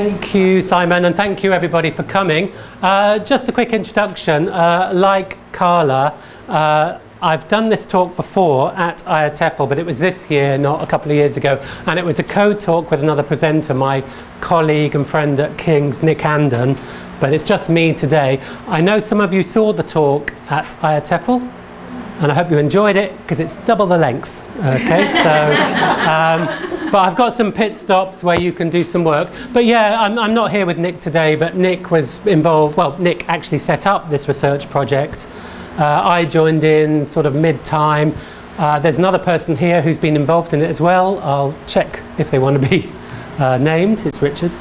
Thank you, Simon, and thank you everybody for coming. Uh, just a quick introduction. Uh, like Carla, uh, I've done this talk before at IATEFL, but it was this year, not a couple of years ago, and it was a co-talk with another presenter, my colleague and friend at King's, Nick Andon, but it's just me today. I know some of you saw the talk at IATEFL, and I hope you enjoyed it because it's double the length. Okay, so, um, but I've got some pit stops where you can do some work. But yeah, I'm, I'm not here with Nick today, but Nick was involved. Well, Nick actually set up this research project. Uh, I joined in sort of mid-time. Uh, there's another person here who's been involved in it as well. I'll check if they want to be uh, named. It's Richard.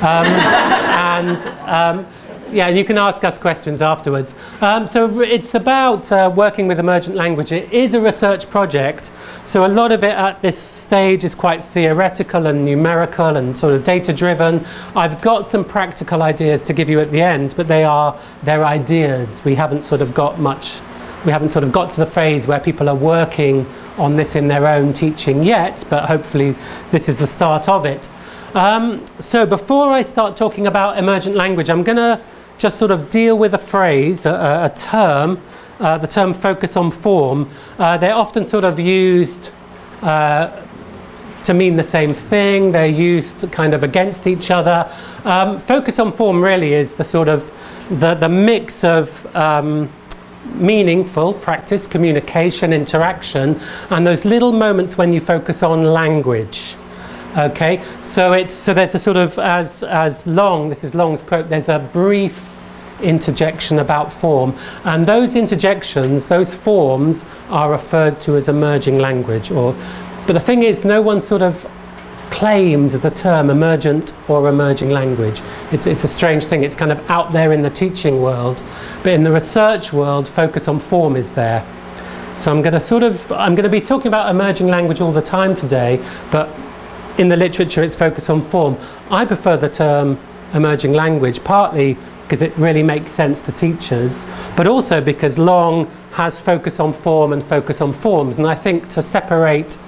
Um, and um, yeah, you can ask us questions afterwards. Um, so it's about uh, working with emergent language. It is a research project, so a lot of it at this stage is quite theoretical and numerical and sort of data driven. I've got some practical ideas to give you at the end, but they are they're ideas. We haven't sort of got much. We haven't sort of got to the phase where people are working on this in their own teaching yet, but hopefully this is the start of it. Um, so before I start talking about emergent language, I'm going to just sort of deal with a phrase, a, a term, uh, the term focus on form. Uh, they're often sort of used uh, to mean the same thing. They're used kind of against each other. Um, focus on form really is the sort of the, the mix of um, meaningful practice, communication, interaction, and those little moments when you focus on language. Okay, so it's so there's a sort of as as Long. This is Long's quote. There's a brief interjection about form, and those interjections, those forms, are referred to as emerging language. Or, but the thing is, no one sort of claimed the term emergent or emerging language. It's, it's a strange thing. It's kind of out there in the teaching world, but in the research world, focus on form is there. So I'm going to sort of I'm going to be talking about emerging language all the time today, but in the literature it's focused on form. I prefer the term emerging language, partly because it really makes sense to teachers, but also because Long has focus on form and focus on forms. And I think to separate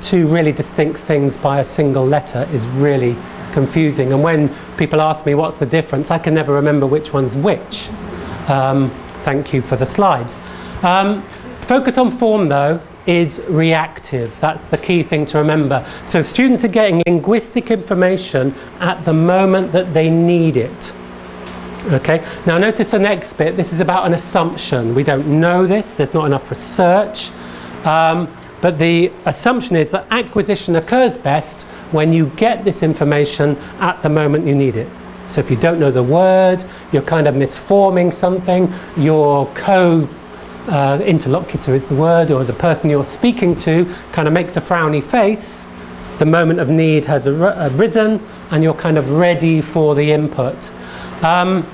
two really distinct things by a single letter is really confusing. And when people ask me what's the difference, I can never remember which one's which. Um, thank you for the slides. Um, focus on form, though, is reactive. That's the key thing to remember. So students are getting linguistic information at the moment that they need it. Okay, now notice the next bit. This is about an assumption. We don't know this, there's not enough research. Um, but the assumption is that acquisition occurs best when you get this information at the moment you need it. So if you don't know the word, you're kind of misforming something, your co uh, interlocutor is the word, or the person you're speaking to kind of makes a frowny face, the moment of need has arisen, and you're kind of ready for the input. Um,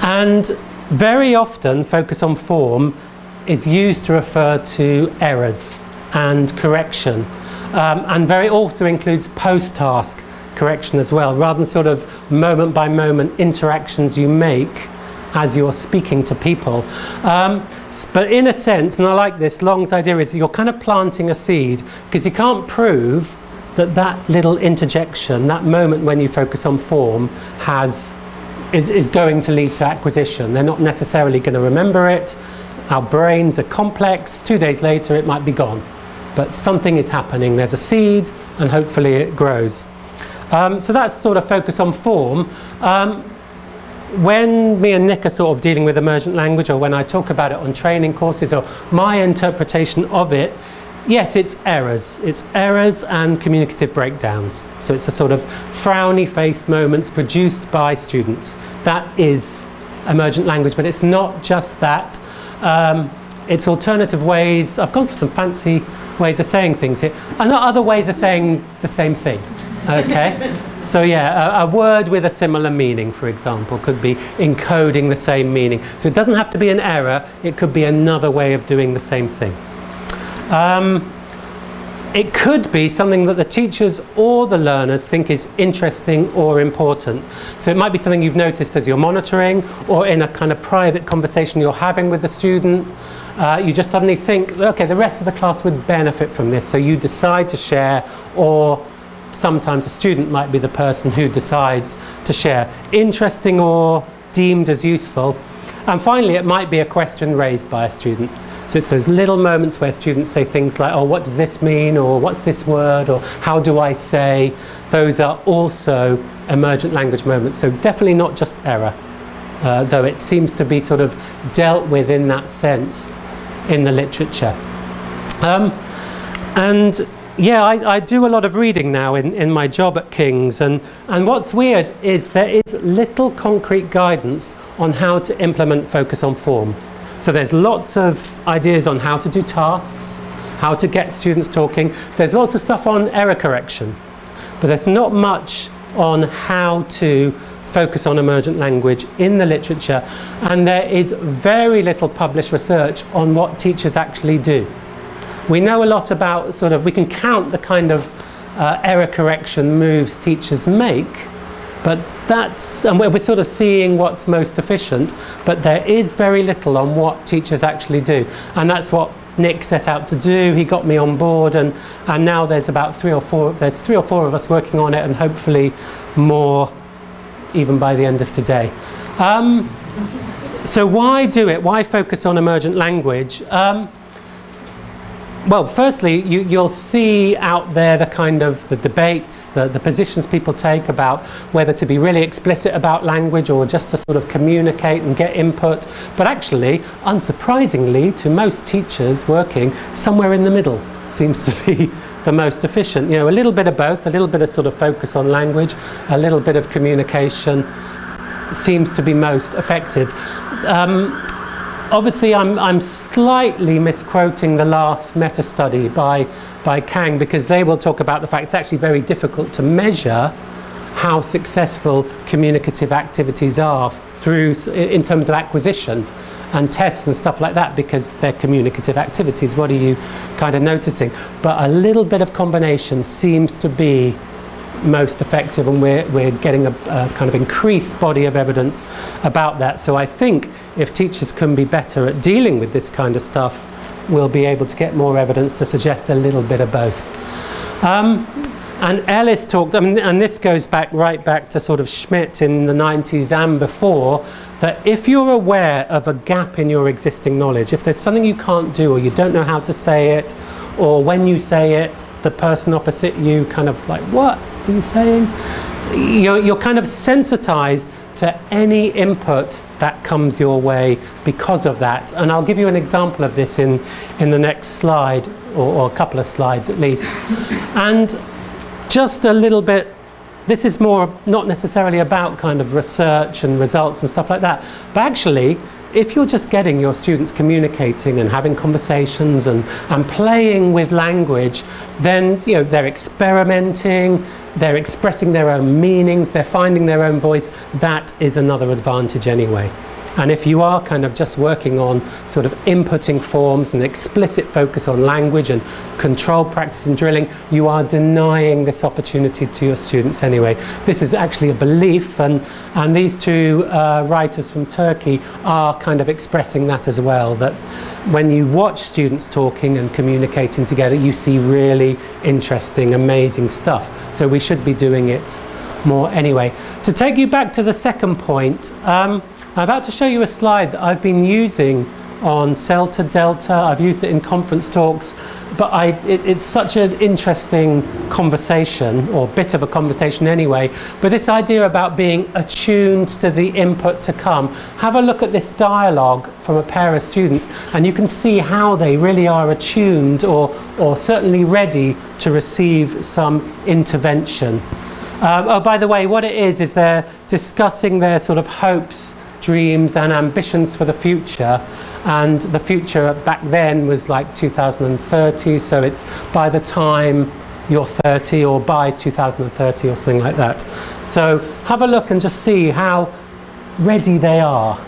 and very often, focus on form is used to refer to errors and correction. Um, and very also includes post-task correction as well, rather than sort of moment by moment interactions you make as you're speaking to people. Um, but in a sense, and I like this, Long's idea is you're kind of planting a seed because you can't prove that that little interjection, that moment when you focus on form, has is, is going to lead to acquisition. They're not necessarily going to remember it. Our brains are complex. Two days later, it might be gone. But something is happening. There's a seed, and hopefully it grows. Um, so that's sort of focus on form. Um, when me and Nick are sort of dealing with emergent language or when I talk about it on training courses or my interpretation of it, yes, it's errors. It's errors and communicative breakdowns. So it's a sort of frowny faced moments produced by students. That is emergent language, but it's not just that. Um, it's alternative ways. I've gone for some fancy ways of saying things here, and other ways of saying the same thing. Okay? so, yeah, a, a, word with a similar meaning, for example, could be encoding the same meaning. So, it doesn't have to be an error, it could be another way of doing the same thing. Um, it could be something that the teachers or the learners think is interesting or important. So it might be something you've noticed as you're monitoring or in a kind of private conversation you're having with the student. Uh, you just suddenly think, okay, the rest of the class would benefit from this, so you decide to share or sometimes a student might be the person who decides to share. Interesting or deemed as useful. And finally, it might be a question raised by a student. So it's those little moments where students say things like, oh, what does this mean? Or what's this word? Or how do I say? Those are also emergent language moments. So definitely not just error, uh, though it seems to be sort of dealt with in that sense in the literature. Um, and yeah, I, I, do a lot of reading now in, in my job at King's, and, and what's weird is there is little concrete guidance on how to implement focus on form. So there's lots of ideas on how to do tasks, how to get students talking. There's lots of stuff on error correction, but there's not much on how to focus on emergent language in the literature, and there is very little published research on what teachers actually do. We know a lot about sort of, we can count the kind of uh, error correction moves teachers make, but that's, and we're, we're sort of seeing what's most efficient, but there is very little on what teachers actually do. And that's what Nick set out to do. He got me on board, and, and now there's about three or four, there's three or four of us working on it, and hopefully more even by the end of today. Um, so why do it? Why focus on emergent language? Um, well, firstly, you, will see out there the kind of the debates, the, the positions people take about whether to be really explicit about language or just to sort of communicate and get input. But actually, unsurprisingly, to most teachers working, somewhere in the middle seems to be the most efficient. You know, a little bit of both, a little bit of sort of focus on language, a little bit of communication seems to be most effective. Um, obviously I'm, I'm slightly misquoting the last meta study by, by Kang because they will talk about the fact it's actually very difficult to measure how successful communicative activities are through in terms of acquisition and tests and stuff like that because they're communicative activities. What are you kind of noticing? But a little bit of combination seems to be most effective and we're, we're getting a, a, kind of increased body of evidence about that. So I think if teachers can be better at dealing with this kind of stuff, we'll be able to get more evidence to suggest a little bit of both. Um, and Ellis talked, I mean, and this goes back right back to sort of Schmidt in the 90s and before, that if you're aware of a gap in your existing knowledge, if there's something you can't do or you don't know how to say it, or when you say it, the person opposite you kind of like, what are you saying? You're, you're kind of sensitized to any input that comes your way because of that. And I'll give you an example of this in, in the next slide, or, or a couple of slides at least. and just a little bit, this is more not necessarily about kind of research and results and stuff like that, but actually if you're just getting your students communicating and having conversations and, and playing with language, then you know, they're experimenting, they're expressing their own meanings, they're finding their own voice. That is another advantage anyway. And if you are kind of just working on sort of inputting forms and explicit focus on language and control practice and drilling, you are denying this opportunity to your students anyway. This is actually a belief, and, and these two uh, writers from Turkey are kind of expressing that as well, that when you watch students talking and communicating together, you see really interesting, amazing stuff. So we should be doing it more anyway. To take you back to the second point, um, I'm about to show you a slide that I've been using on CELTA Delta. I've used it in conference talks, but I, it, it's such an interesting conversation, or bit of a conversation anyway. But this idea about being attuned to the input to come. Have a look at this dialogue from a pair of students, and you can see how they really are attuned or, or certainly ready to receive some intervention. Um, oh, by the way, what it is, is they're discussing their sort of hopes dreams and ambitions for the future. And the future back then was like 2030, so it's by the time you're 30 or by 2030 or something like that. So have a look and just see how ready they are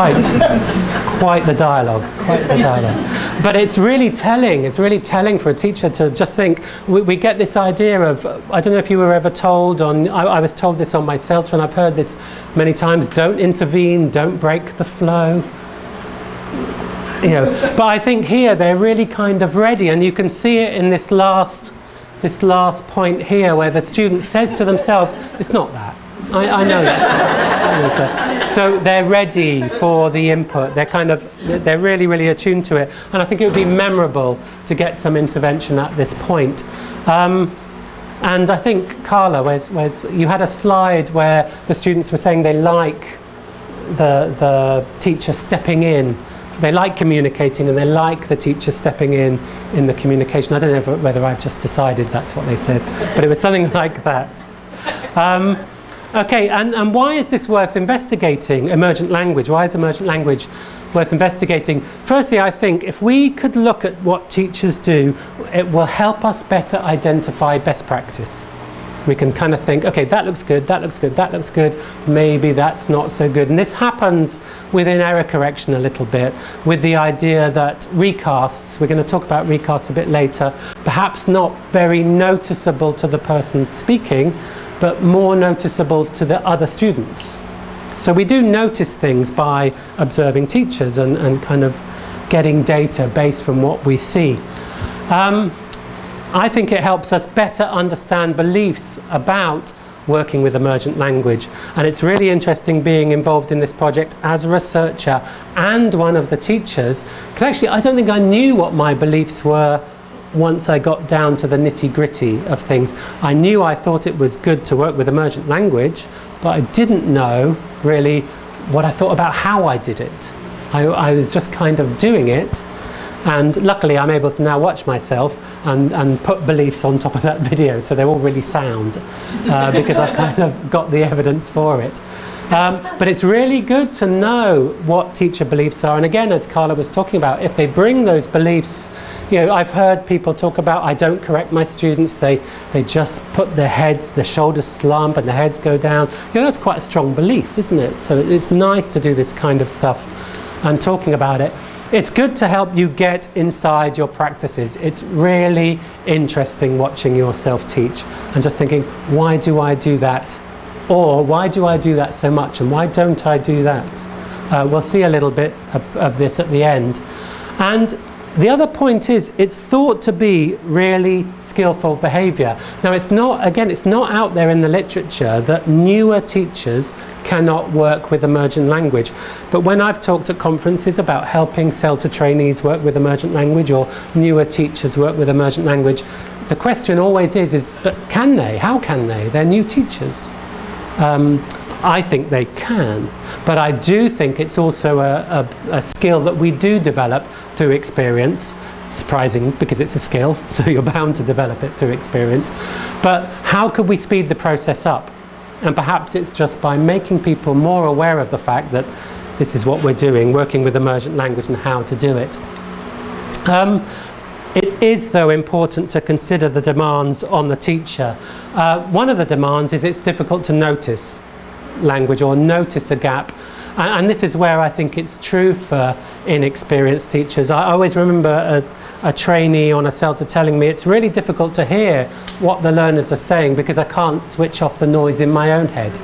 quite, quite the dialogue, quite the dialogue. But it's really telling, it's really telling for a teacher to just think, we, we get this idea of, I don't know if you were ever told on, I, I was told this on my CELTA and I've heard this many times, don't intervene, don't break the flow you know, but I think here they're really kind of ready, and you can see it in this last, this last point here, where the student says to themselves, "It's not that. I, I know that." so they're ready for the input. They're kind of, they're really, really attuned to it, and I think it would be memorable to get some intervention at this point. Um, and I think Carla, where's, where's, you had a slide where the students were saying they like the, the teacher stepping in they like communicating and they like the teacher stepping in in the communication. I don't know whether I've just decided that's what they said, but it was something like that. Um, okay, and, and why is this worth investigating, emergent language? Why is emergent language worth investigating? Firstly, I think if we could look at what teachers do, it will help us better identify best practice we can kind of think, okay, that looks good, that looks good, that looks good, maybe that's not so good. And this happens within error correction a little bit with the idea that recasts, we're going to talk about recasts a bit later, perhaps not very noticeable to the person speaking, but more noticeable to the other students. So we do notice things by observing teachers and, and kind of getting data based from what we see. Um, I think it helps us better understand beliefs about working with emergent language. And it's really interesting being involved in this project as a researcher and one of the teachers, because actually I don't think I knew what my beliefs were once I got down to the nitty gritty of things. I knew I thought it was good to work with emergent language, but I didn't know really what I thought about how I did it. I, I was just kind of doing it and luckily I'm able to now watch myself and, and put beliefs on top of that video so they're all really sound uh, because I've kind of got the evidence for it. Um, but it's really good to know what teacher beliefs are. And again, as Carla was talking about, if they bring those beliefs, you know, I've heard people talk about, I don't correct my students, they, they just put their heads, their shoulders slump and their heads go down. You know, that's quite a strong belief, isn't it? So it's nice to do this kind of stuff and talking about it. It's good to help you get inside your practices. It's really interesting watching yourself teach and just thinking, why do I do that? Or why do I do that so much and why don't I do that? Uh, we'll see a little bit of, of this at the end. And the other point is it's thought to be really skillful behavior. Now it's not, again, it's not out there in the literature that newer teachers cannot work with emergent language. But when I've talked at conferences about helping CELTA trainees work with emergent language or newer teachers work with emergent language, the question always is, is but can they? How can they? They're new teachers. Um, I think they can, but I do think it's also a, a, a skill that we do develop through experience surprising because it's a skill, so you're bound to develop it through experience. But how could we speed the process up? And perhaps it's just by making people more aware of the fact that this is what we're doing, working with emergent language and how to do it. Um, it is, though, important to consider the demands on the teacher. Uh, one of the demands is it's difficult to notice language or notice a gap. And, and, this is where I think it's true for inexperienced teachers. I always remember a, a trainee on a CELTA telling me it's really difficult to hear what the learners are saying because I can't switch off the noise in my own head.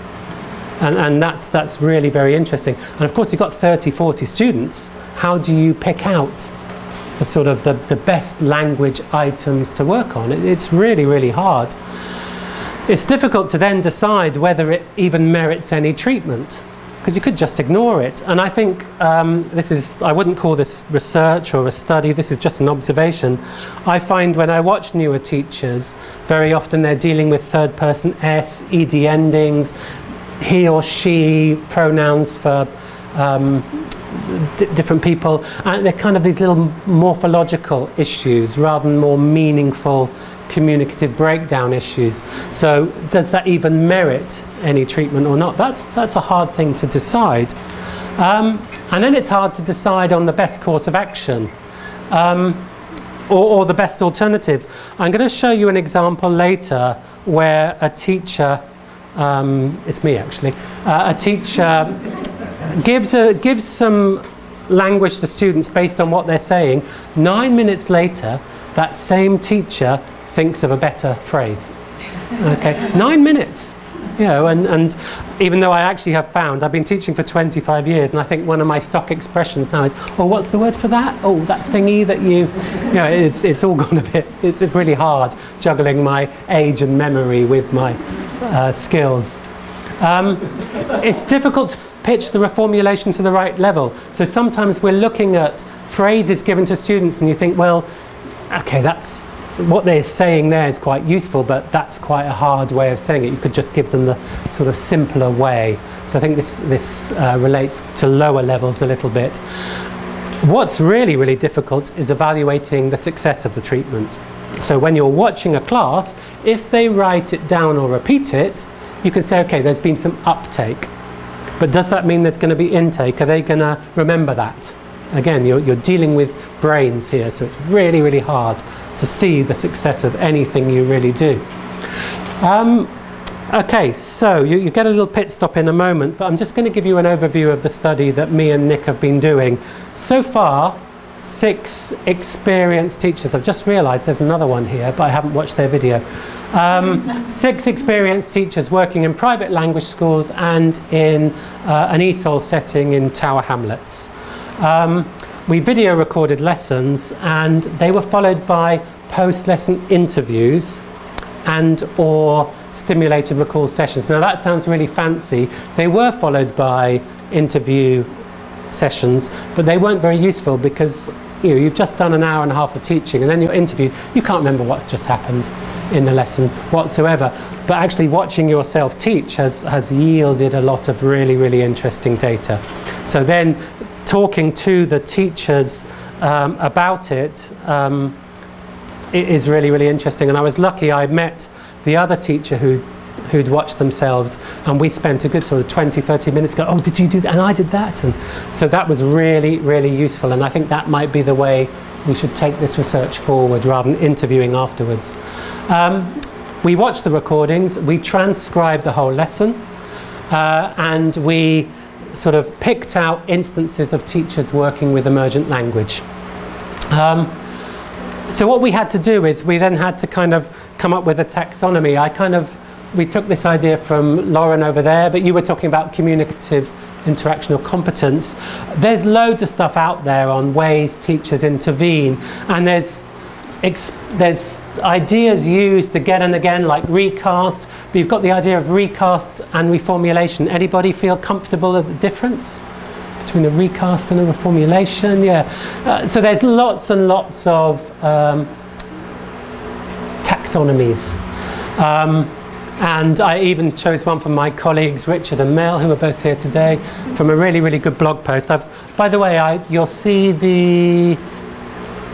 And, and that's, that's really very interesting. And of course, you've got 30, 40 students. How do you pick out the sort of the, the best language items to work on? It, it's really, really hard. It's difficult to then decide whether it even merits any treatment because you could just ignore it. And I think um, this is, I wouldn't call this research or a study, this is just an observation. I find when I watch newer teachers, very often they're dealing with third person S, ED endings, he or she pronouns for um, different people, and they're kind of these little morphological issues rather than more meaningful communicative breakdown issues. So does that even merit any treatment or not? That's, that's a hard thing to decide. Um, and then it's hard to decide on the best course of action um, or, or, the best alternative. I'm going to show you an example later where a teacher, um, it's me actually, uh, a teacher gives, a, gives some language to students based on what they're saying. Nine minutes later, that same teacher thinks of a better phrase. Okay, nine minutes. You know, and, and even though I actually have found, I've been teaching for 25 years, and I think one of my stock expressions now is, well, what's the word for that? Oh, that thingy that you, you know, it's, it's all gone a bit, it's, it's really hard juggling my age and memory with my uh, skills. Um, it's difficult to pitch the reformulation to the right level. So sometimes we're looking at phrases given to students and you think, well, okay, that's what they're saying there is quite useful, but that's quite a hard way of saying it. You could just give them the sort of simpler way. So I think this, this uh, relates to lower levels a little bit. What's really, really difficult is evaluating the success of the treatment. So when you're watching a class, if they write it down or repeat it, you can say, okay, there's been some uptake. But does that mean there's going to be intake? Are they going to remember that? Again, you're, you're dealing with brains here, so it's really, really hard to see the success of anything you really do. Um, okay, so you, you, get a little pit stop in a moment, but I'm just going to give you an overview of the study that me and Nick have been doing. So far, six experienced teachers. I've just realised there's another one here, but I haven't watched their video. Um, six experienced teachers working in private language schools and in uh, an ESOL setting in Tower Hamlets. Um, we video recorded lessons and they were followed by post-lesson interviews and or stimulated recall sessions. Now that sounds really fancy. They were followed by interview sessions, but they weren't very useful because you know, you've just done an hour and a half of teaching and then you're interviewed, you can't remember what's just happened in the lesson whatsoever. But actually watching yourself teach has, has yielded a lot of really, really interesting data. So then talking to the teachers um, about it, um, it is really, really interesting. And I was lucky I met the other teacher who who'd watched themselves and we spent a good sort of 20 30 minutes go oh did you do that? And I did that. And so that was really really useful. And I think that might be the way we should take this research forward rather than interviewing afterwards. Um, we watched the recordings. We transcribed the whole lesson uh, and we sort of picked out instances of teachers working with emergent language. Um, so what we had to do is we then had to kind of come up with a taxonomy. I kind of, we took this idea from Lauren over there, but you were talking about communicative interaction or competence. There's loads of stuff out there on ways teachers intervene, and there's there's ideas used again and again like recast, but you've got the idea of recast and reformulation. Anybody feel comfortable with the difference between a recast and a reformulation? Yeah. Uh, so there's lots and lots of um, taxonomies. Um, and I even chose one from my colleagues, Richard and Mel, who are both here today, from a really, really good blog post. I've, by the way, I, you'll see the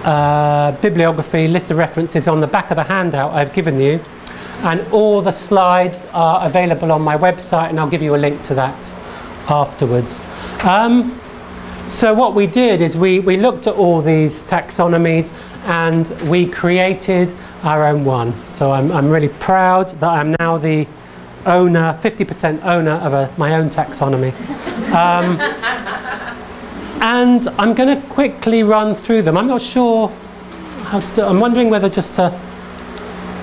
uh, bibliography, list of references on the back of the handout I've given you. And all the slides are available on my website, and I'll give you a link to that afterwards. Um, so what we did is we, we looked at all these taxonomies and we created our own one. So I'm, I'm really proud that I'm now the owner, 50% owner of a, my own taxonomy. Um, and I'm going to quickly run through them. I'm not sure how to do I'm wondering whether just to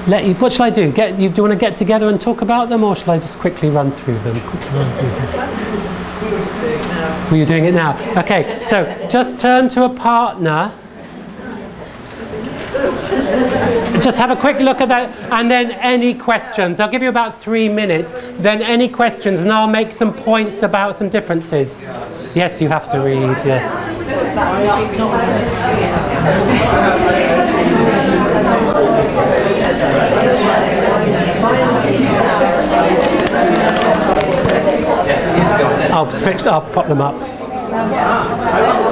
let you, what shall I do? Get, you, do you want to get together and talk about them or shall I just quickly run through them? Quickly run through them. Were you doing it now? Okay, so just turn to a partner. Just have a quick look at that and then any questions. I'll give you about three minutes. Then any questions and I'll make some points about some differences. Yes, you have to read, yes. I'll switch, I'll pop them up.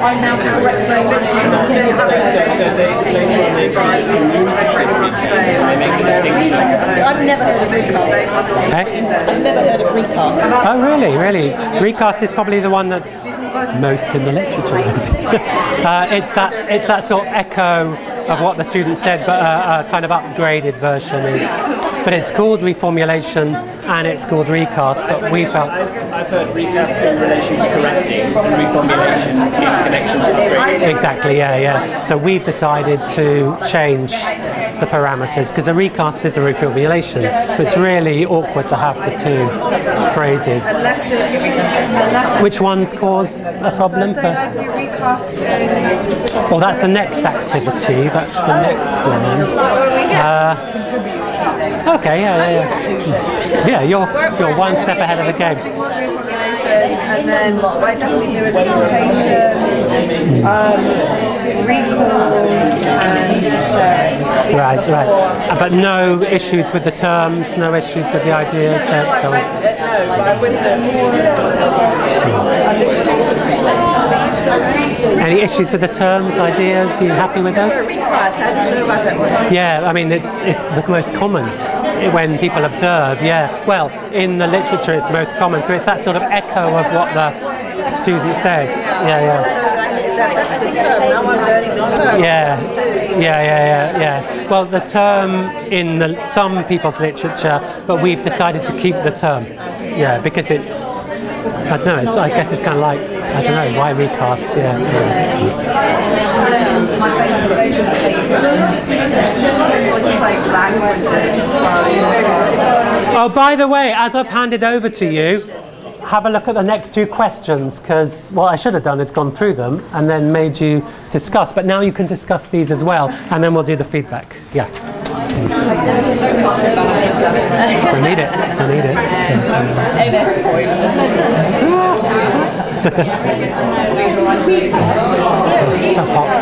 I've never heard of recast. I've never heard of recast. Oh, really? Really? Recast is probably the one that's most in the literature. uh, it's that it's that sort of echo of what the student said, but a, a kind of upgraded version is. But it's called reformulation and it's called recast. But we felt I've heard recast in relation to correcting and reformulation in connection to upgrading. exactly, yeah, yeah. So we've decided to change the parameters because a recast is a reformulation. So it's really awkward to have the two phrases. Unless it's, unless it's Which ones cause a problem for? Well, that's the next activity. That's the next one. Uh, okay, yeah, yeah, yeah. Yeah, you're you're one step ahead of the game. And then I definitely do a dissertation, um, recalls, and sharing. Right, right. But no issues with the terms, no issues with the ideas. No, they're- I they're- read it, no, but I wouldn't have. Any issues with the terms, ideas? Are you happy with those? Yeah, I mean it's it's the most common when people observe. Yeah, well, in the literature it's the most common, so it's that sort of echo of what the student said. Yeah, yeah. Yeah, yeah, yeah, yeah, yeah. Well, the term in the, some people's literature, but we've decided to keep the term. Yeah, because it's, I don't know, it's, I guess it's kind of like, I don't know, why recast? Yeah. It's like language as well. Oh, by the way, as I've handed over to you, have a look at the next two questions because what I should have done is gone through them and then made you discuss. But now you can discuss these as well, and then we'll do the feedback. Yeah. Don't need it. Don't need it. so hot.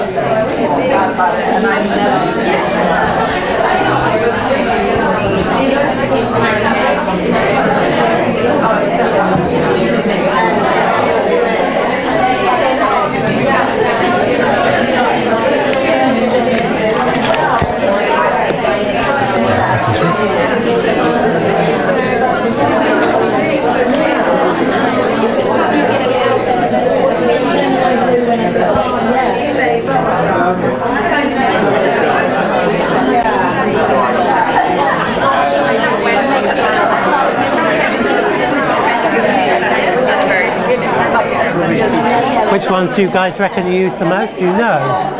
Which ones do you guys reckon you use the most? Do you know?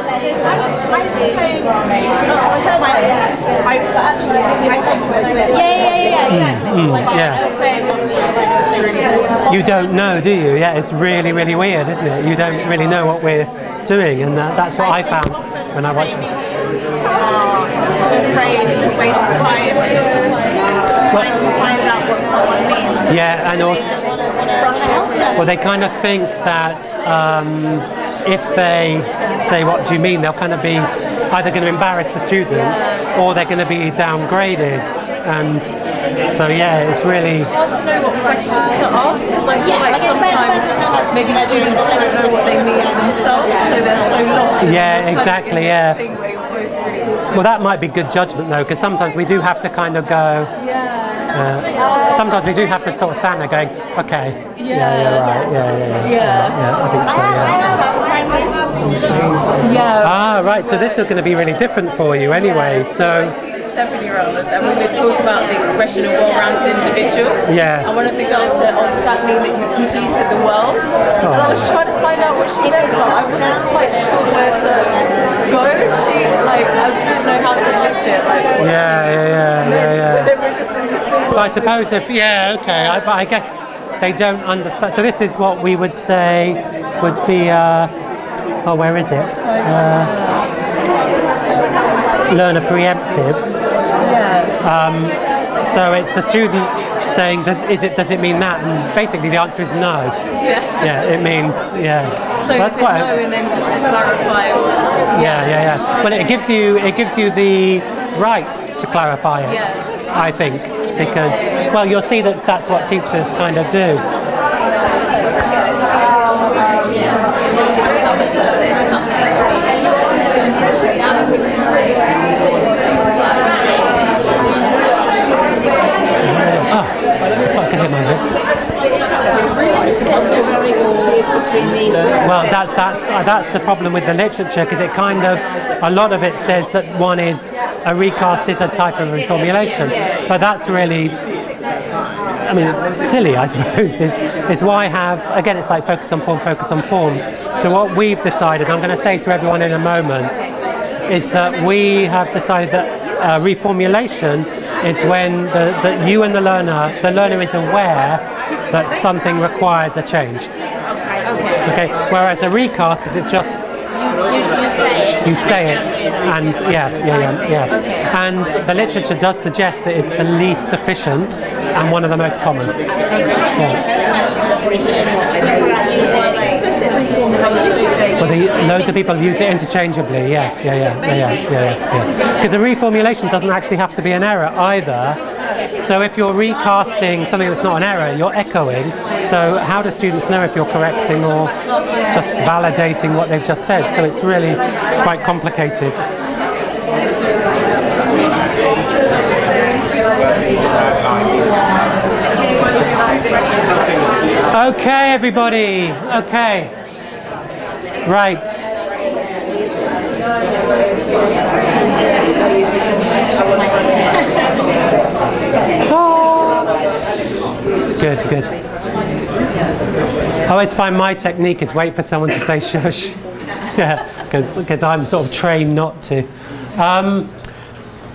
Yeah. yeah, yeah. Yeah. You don't know, do you? Yeah, it's really, really weird, isn't it? You don't really know what we're doing, and uh, that's what I found when I watched afraid to waste time trying to find out what someone means. Yeah, and also, well, they kind of think that um, if they say, What do you mean? they'll kind of be either going to embarrass the student or they're going to be downgraded. And so, yeah, it's really. hard to know what questions to ask because I feel like sometimes maybe students don't know what they mean themselves, so they're so lost. Yeah, exactly, yeah. thing where you're both really- Well, that might be good judgment though, because sometimes we do have to kind of go. Uh, sometimes we do have to sort of stand there going, okay, yeah, yeah, right, yeah, yeah, yeah, Yeah. yeah, I think so, yeah. Yeah. Ah, right. So this is going to be really different for you anyway. So seven-year-olds and we would talk about the expression of well-rounded individuals. Yeah. And one of the girls said, "Oh, does that mean that you've completed the world?" And I was trying to find out what she meant, but I wasn't quite sure where to go. She like I didn't know how to elicit like yeah, yeah, yeah, yeah, she So yeah. then we're just in this thing. But I suppose if yeah, okay. I, but I guess they don't understand. So this is what we would say would be. Uh, oh, where is it? Uh, learner preemptive. Yeah. Um, So it's the student saying, does, is it, does it mean that? And basically the answer is no. Yeah. Yeah, it means, yeah. So Well, is it no, and then just to clarify. yeah, yeah, yeah. Well, it gives you, it gives you the right to clarify it, Yeah. I think, because, well, you'll see that that's what teachers kind of do. Well, that, that's uh, that's the problem with the literature because it kind of a lot of it says that one is a recast is a type of reformulation, but that's really I mean, it's silly, I suppose, is, is why I have, again, it's like focus on form, focus on forms. So what we've decided, I'm going to say to everyone in a moment, is that we have decided that uh, reformulation is when the, that you and the learner, the learner is aware that something requires a change. Okay. Whereas a recast is it just you say it, and yeah, yeah, yeah, yeah. And the literature does suggest that it's the least efficient and one of the most common. Well, the, loads of people use it interchangeably. Yeah, yeah, yeah, yeah, yeah, yeah. Because yeah. a reformulation doesn't actually have to be an error either. So if you're recasting something that's not an error, you're echoing. So how do students know if you're correcting or just validating what they've just said? So it's really quite complicated. Okay, everybody. Okay. Right. Stop. Good, good. I always find my technique is wait for someone to say shush. yeah, because I'm sort of trained not to. Um,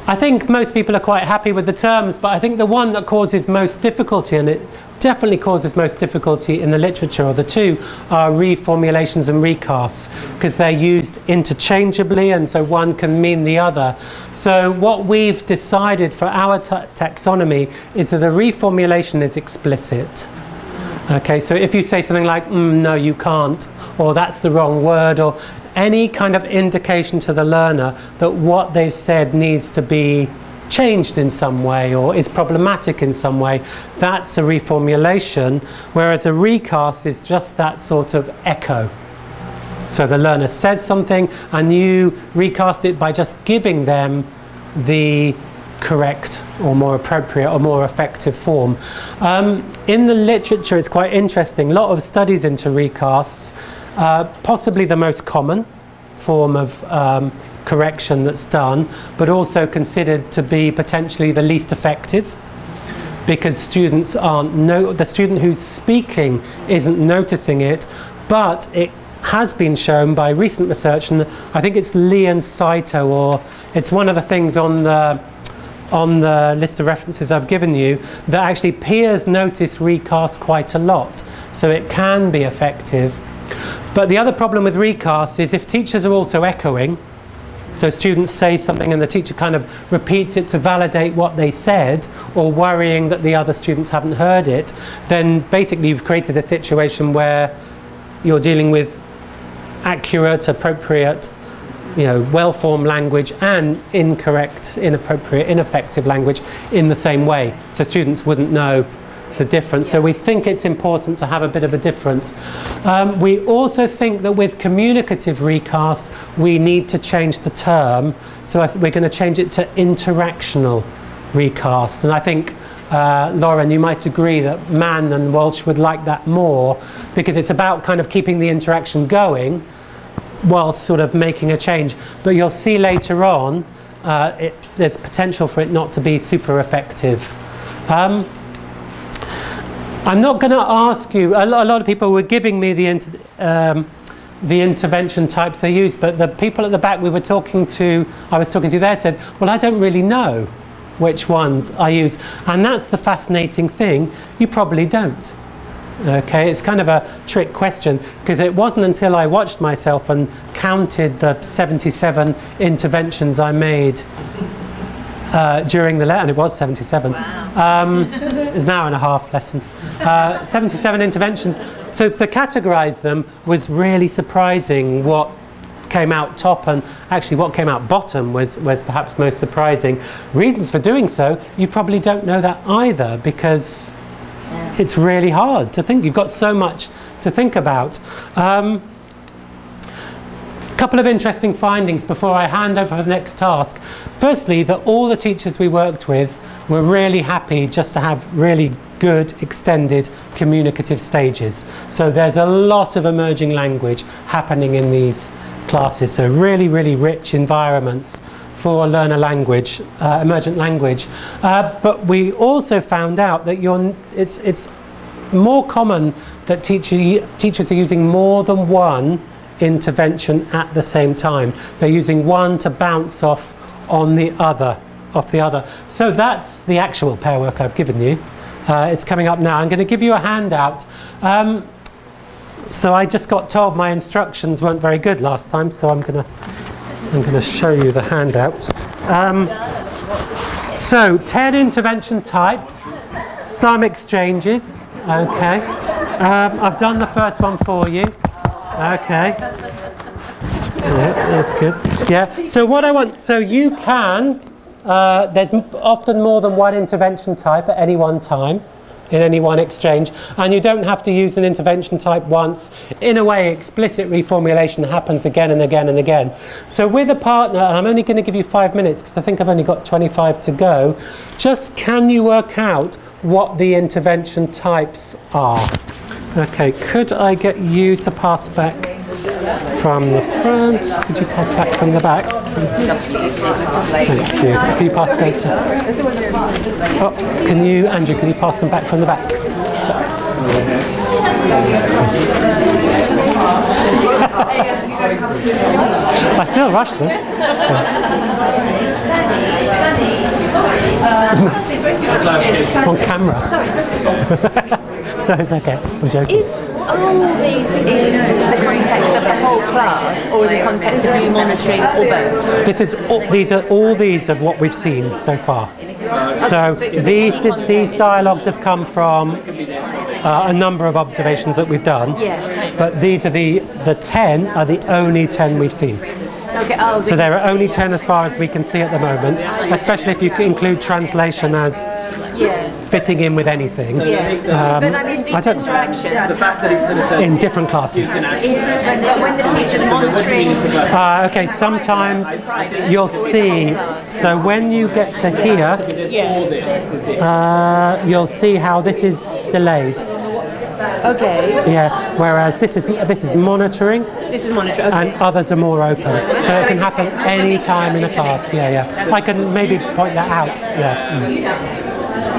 I think most people are quite happy with the terms, but I think the one that causes most difficulty, and it definitely causes most difficulty in the literature, or the two, are reformulations and recasts, because they're used interchangeably, and so one can mean the other. So what we've decided for our taxonomy is that the reformulation is explicit. Okay, so if you say something like, mm, no, you can't, or that's the wrong word, or any kind of indication to the learner that what they've said needs to be changed in some way or is problematic in some way, that's a reformulation, whereas a recast is just that sort of echo. So the learner says something and you recast it by just giving them the correct or more appropriate or more effective form. Um, in the literature, it's quite interesting. A lot of studies into recasts uh, possibly the most common form of um, correction that's done, but also considered to be potentially the least effective because students aren't no the student who's speaking isn't noticing it, but it has been shown by recent research, and I think it's Lee and Saito, or it's one of the things on the on the list of references I've given you, that actually peers notice recast quite a lot. So it can be effective but the other problem with recasts is if teachers are also echoing, so students say something and the teacher kind of repeats it to validate what they said or worrying that the other students haven't heard it, then basically you've created a situation where you're dealing with accurate, appropriate, you know, well-formed language and incorrect, inappropriate, ineffective language in the same way. So students wouldn't know the difference. So we think it's important to have a bit of a difference. Um, we also think that with communicative recast, we need to change the term. So we're going to change it to interactional recast. And I think, uh, Lauren, you might agree that Mann and Walsh would like that more because it's about kind of keeping the interaction going whilst sort of making a change. But you'll see later on, uh, it, there's potential for it not to be super effective. Um, I'm not going to ask you, a lot of people were giving me the, inter, um, the intervention types they use, but the people at the back we were talking to, I was talking to there said, well, I don't really know which ones I use. And that's the fascinating thing, you probably don't. Okay, it's kind of a trick question because it wasn't until I watched myself and counted the 77 interventions I made uh, during the lesson, and it was 77. Wow. Um, it's an hour and a half lesson. Uh, 77 interventions. So to categorize them was really surprising what came out top and actually what came out bottom was, was perhaps most surprising. Reasons for doing so, you probably don't know that either because yeah. it's really hard to think. You've got so much to think about. Um, couple of interesting findings before I hand over for the next task. Firstly, that all the teachers we worked with were really happy just to have really good extended communicative stages. So there's a lot of emerging language happening in these classes. So really, really rich environments for learner language, uh, emergent language. Uh, but we also found out that you're, it's, it's more common that teacher, teachers are using more than one intervention at the same time. They're using one to bounce off on the other, off the other. So that's the actual pair work I've given you. Uh, it's coming up now. I'm going to give you a handout. Um, so I just got told my instructions weren't very good last time, so I'm going to I'm going to show you the handout. Um, so 10 intervention types, some exchanges. Okay. Um, I've done the first one for you. Okay. Yeah, that's good. Yeah. So what I want, so you can, uh, there's often more than one intervention type at any one time in any one exchange, and you don't have to use an intervention type once. In a way, explicit reformulation happens again and again and again. So with a partner, and I'm only going to give you five minutes because I think I've only got 25 to go, just can you work out what the intervention types are? Okay, could I get you to pass back from the front? Could you pass back from the back? Thank you. Can you pass? Oh, can you, Andrew, can you pass them back from the back? I still rushed them. On camera. no, it's okay. I'm joking. Is all these in the context of the whole class or in the context of you monitoring or both? This is all, these are all these of what we've seen so far. So these these dialogues have come from uh, a number of observations that we've done. Yeah. But these are the the ten are the only ten we've seen. Okay. Oh, So there are only ten as far as we can see at the moment. Especially if you include translation as Yeah. Fitting in with anything Yeah. but I mean, these I don't- interactions. The fact that it sort of in different classes. When, but when the teacher's monitoring, Uh, okay, sometimes you'll see. So when you get to here, uh, you'll see how this is delayed. okay, Yeah. Whereas this is this is monitoring, this is monitoring. Okay. and others are more open. So it can happen any time in the class. Yeah, yeah. I can maybe point that out. Yeah. mm.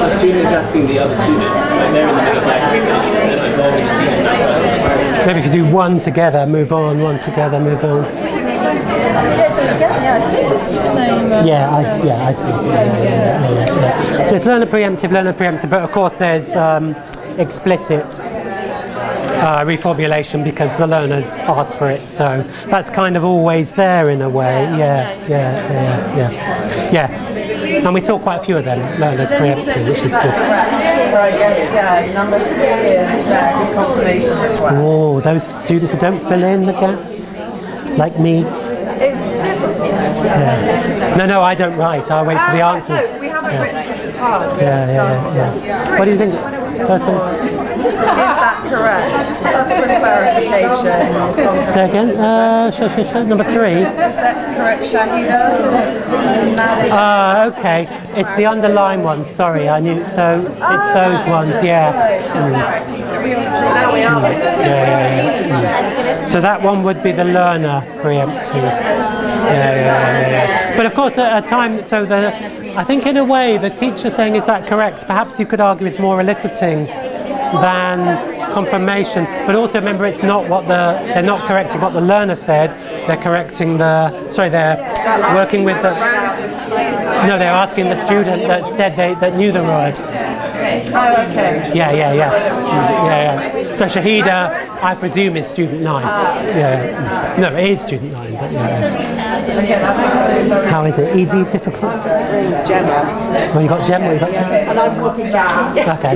The student is asking the other student, like they're in the middle of like conversation, and involving the teacher in that first. Maybe if you do one together, move on, one together, move on. Yeah, I, yeah, I'd say so. Yeah, yeah, yeah, yeah, yeah. So it's learner preemptive, learner preemptive, but of course there's um, explicit uh, reformulation because the learners ask for it. So that's kind of always there in a way. Yeah, yeah, yeah, yeah. Yeah. And we saw quite a few of them, learners preemptive, which is good. So I guess, yeah, number three is uh, confirmation required. Oh, those students who don't fill in the gaps, like me. It's difficult. Yeah. No, no, I don't write. I wait for the Ah, answers. No, we haven't written because it's hard. Yeah, yeah, yeah, yeah. What do you think? First? Is that correct? Just for clarification. Again. Uh, sure, sure, sure. Number three. Is that correct, Shahida? Is Ah, okay. It's the underlying ones. Sorry, I knew. So it's those ones. Yeah. now. Yeah, yeah. So that one would be the learner preemptive. Yeah, yeah, yeah, yeah. But of course, at a time, so the, I think in a way, the teacher saying, "Is that correct?" Perhaps you could argue is more eliciting than confirmation. But also remember, it's not what the they're not correcting what the learner said. They're correcting the. Sorry, they're working with the. No, they're asking the student that said they that knew the word. Oh, okay. Yeah, yeah, yeah. Mm, Yeah, yeah. So Shahida I presume is student nine. yeah. No, it is student nine. But yeah. How is it? Easy, difficult? Gemma. Well, you got Gemma. Well, you got Gem. And I'm copying down. Okay.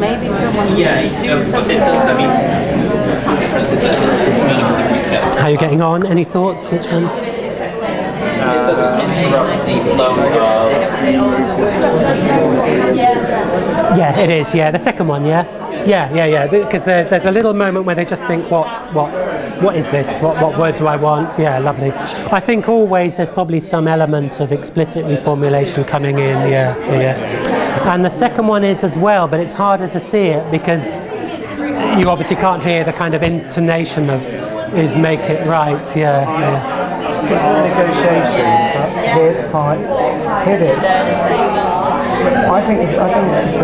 Maybe someone. Yeah, um, but it does, I mean, differences that mean the recap. How are you getting on? Any thoughts? Which ones? It doesn't interrupt the flow of Yeah, it is. Yeah, the second one. Yeah, yeah, yeah, yeah. Because there, there's a little moment where they just think, what, what, what is this? What, what word do I want? Yeah, lovely. I think always there's probably some element of explicit reformulation coming in. Yeah, yeah. And the second one is as well, but it's harder to see it because you obviously can't hear the kind of intonation of is make it right. Yeah, yeah. negotiations, uh, hit, pipe, hit it. I think it's, I think it's, um,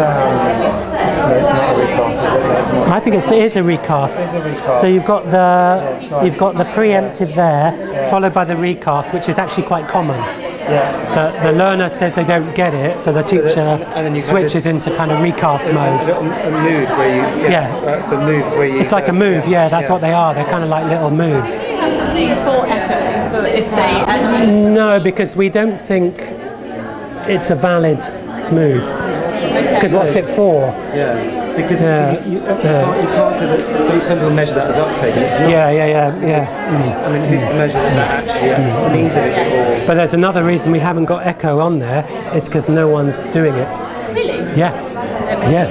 no, it's not a recast, it? No. I think it's, it is a recast. It is a recast. So you've got the you've got the preemptive there, followed by the recast, which is actually quite common. Yeah. The, the learner says they don't get it, so the teacher and then you have switches this- into kind of recast There's mode. A, a mood where you, Yeah. uh, so moves where you. It's like a move, yeah, that's what they are. They're kind of like little moves. For echo, if they actually. No, because we don't think it's a valid move. Because what's it for? Yeah. Because Yeah. you, you, you, can't, you can't say that. Some, some people measure that as uptake, and it's not. Yeah, yeah, yeah, yeah. I mean, who's to measure that that actually means anything? But there's another reason we haven't got echo on there. It's because no one's doing it. Really? Yeah. Yeah.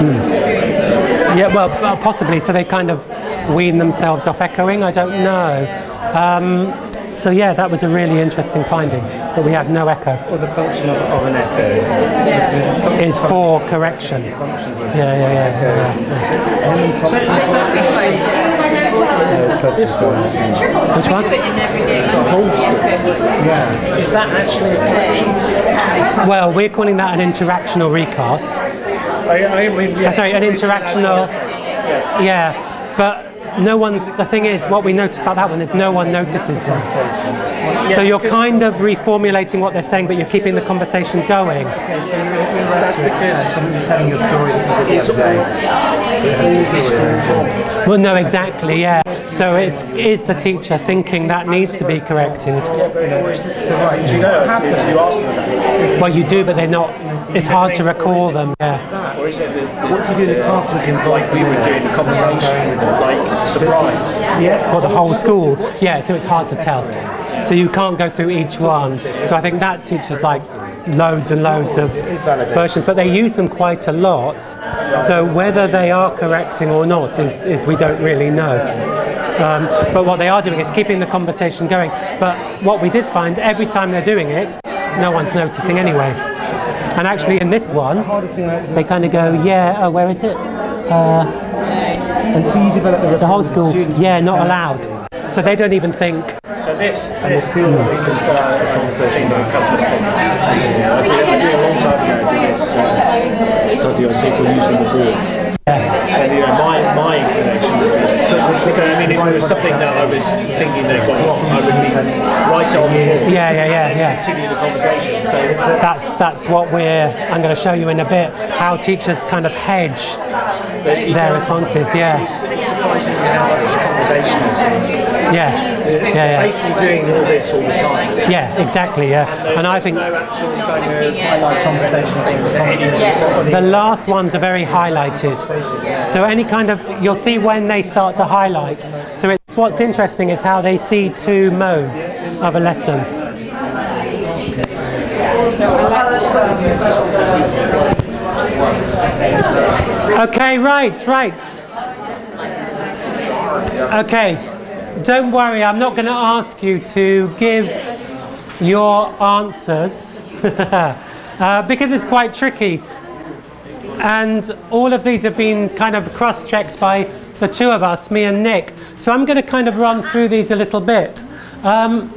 Hmm. Yeah, well, possibly. So they kind of wean themselves off echoing. I don't know. Um, so yeah, that was a really interesting finding that we had no echo. or the function of, of an echo. It's for correction. Yeah, yeah, yeah. yeah, yeah. Which one? In everyday Yeah. Is that actually a Well, we're calling that an interactional recast. I, I mean, Uh, sorry, an interactional. Yeah, but no one's. The thing is, what we notice about that one is no one notices them. So you're kind of reformulating what they're saying, but you're keeping the conversation going. That's because telling you a story that you did the other day. Well, no, exactly, yeah. So it's is the teacher thinking that needs to be corrected? Do you know? Do you ask them about Well, you do, but they're not. It's hard to recall them. Yeah. Or is it the, What do you do in the class with him? like we were doing the conversation, like surprise? Yeah. For the whole school, yeah. So it's hard to tell. So you can't go through each one. So I think that teaches like loads and loads of versions, but they use them quite a lot. So whether they are correcting or not is, is we don't really know. Um, but what they are doing is keeping the conversation going. But what we did find, every time they're doing it, no one's noticing anyway. And actually, in this one, they kind of go, "Yeah, oh, where is it? Until you develop the, The whole school, yeah, not allowed." So they don't even think. So this, this feels because uh, I've seen a couple of things. I did, I did a long time ago, I did this uh, study on people using the board. Yeah. And you know, my, my inclination would be, because I mean, if it was something that I was thinking they got wrong, I would be right on the. Yeah, yeah, yeah, yeah. Continue the conversation. So That's that's what we're. I'm going to show you in a bit how teachers kind of hedge their responses. Yeah, it's, it's surprising how much conversation is. Um, yeah, They're yeah, yeah. basically doing all this all the time. Yeah, exactly. Yeah, and I think no actual kind of highlight conversation things that anyone's saying. the last ones are very highlighted. So any kind of you'll see when they start to highlight. So it, what's interesting is how they see two modes of a lesson. Okay, right, right. Okay, don't worry, I'm not going to ask you to give your answers uh, because it's quite tricky. And all of these have been kind of cross checked by the two of us, me and Nick. So I'm going to kind of run through these a little bit. Um,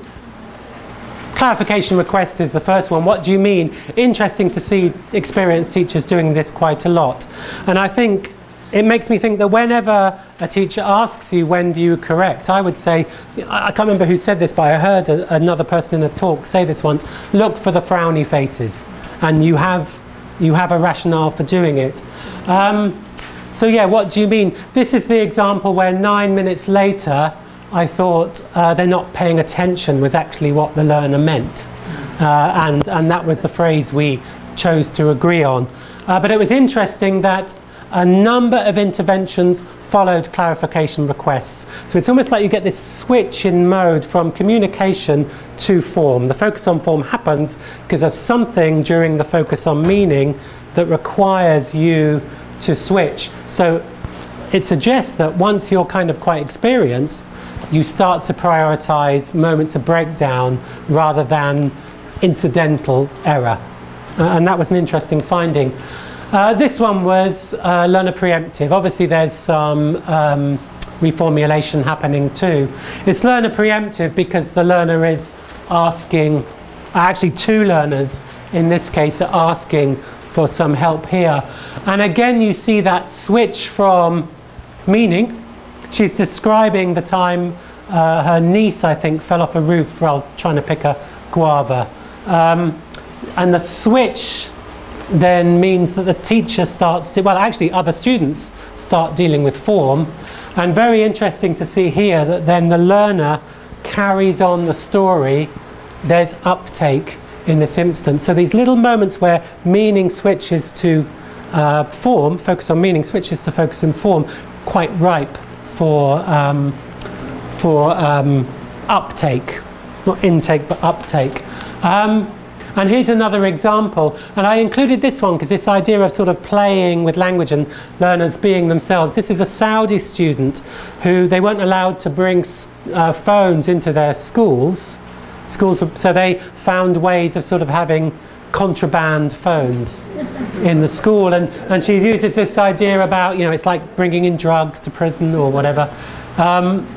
clarification request is the first one. What do you mean? Interesting to see experienced teachers doing this quite a lot. And I think it makes me think that whenever a teacher asks you, when do you correct, I would say, I can't remember who said this, but I heard a, another person in a talk say this once look for the frowny faces. And you have, you have a rationale for doing it. Um, so yeah, what do you mean? This is the example where nine minutes later, I thought uh, they're not paying attention was actually what the learner meant. Uh, and, and that was the phrase we chose to agree on. Uh, but it was interesting that a number of interventions followed clarification requests. So it's almost like you get this switch in mode from communication to form. The focus on form happens because there's something during the focus on meaning that requires you to switch. So it suggests that once you're kind of quite experienced, you start to prioritize moments of breakdown rather than incidental error. Uh, and that was an interesting finding. Uh, this one was uh, learner preemptive. Obviously, there's some um, reformulation happening too. It's learner preemptive because the learner is asking, actually, two learners in this case are asking for some help here. And again, you see that switch from meaning. She's describing the time uh, her niece, I think, fell off a roof while trying to pick a guava. Um, and the switch then means that the teacher starts to, well, actually, other students start dealing with form. And very interesting to see here that then the learner carries on the story. There's uptake in this instance. So these little moments where meaning switches to uh, form, focus on meaning switches to focus in form, quite ripe for, um, for um, uptake, not intake but uptake. Um, and here's another example, and I included this one because this idea of sort of playing with language and learners being themselves. This is a Saudi student who they weren't allowed to bring uh, phones into their schools. Schools, so they found ways of sort of having contraband phones in the school, and, and she uses this idea about you know it's like bringing in drugs to prison or whatever, um,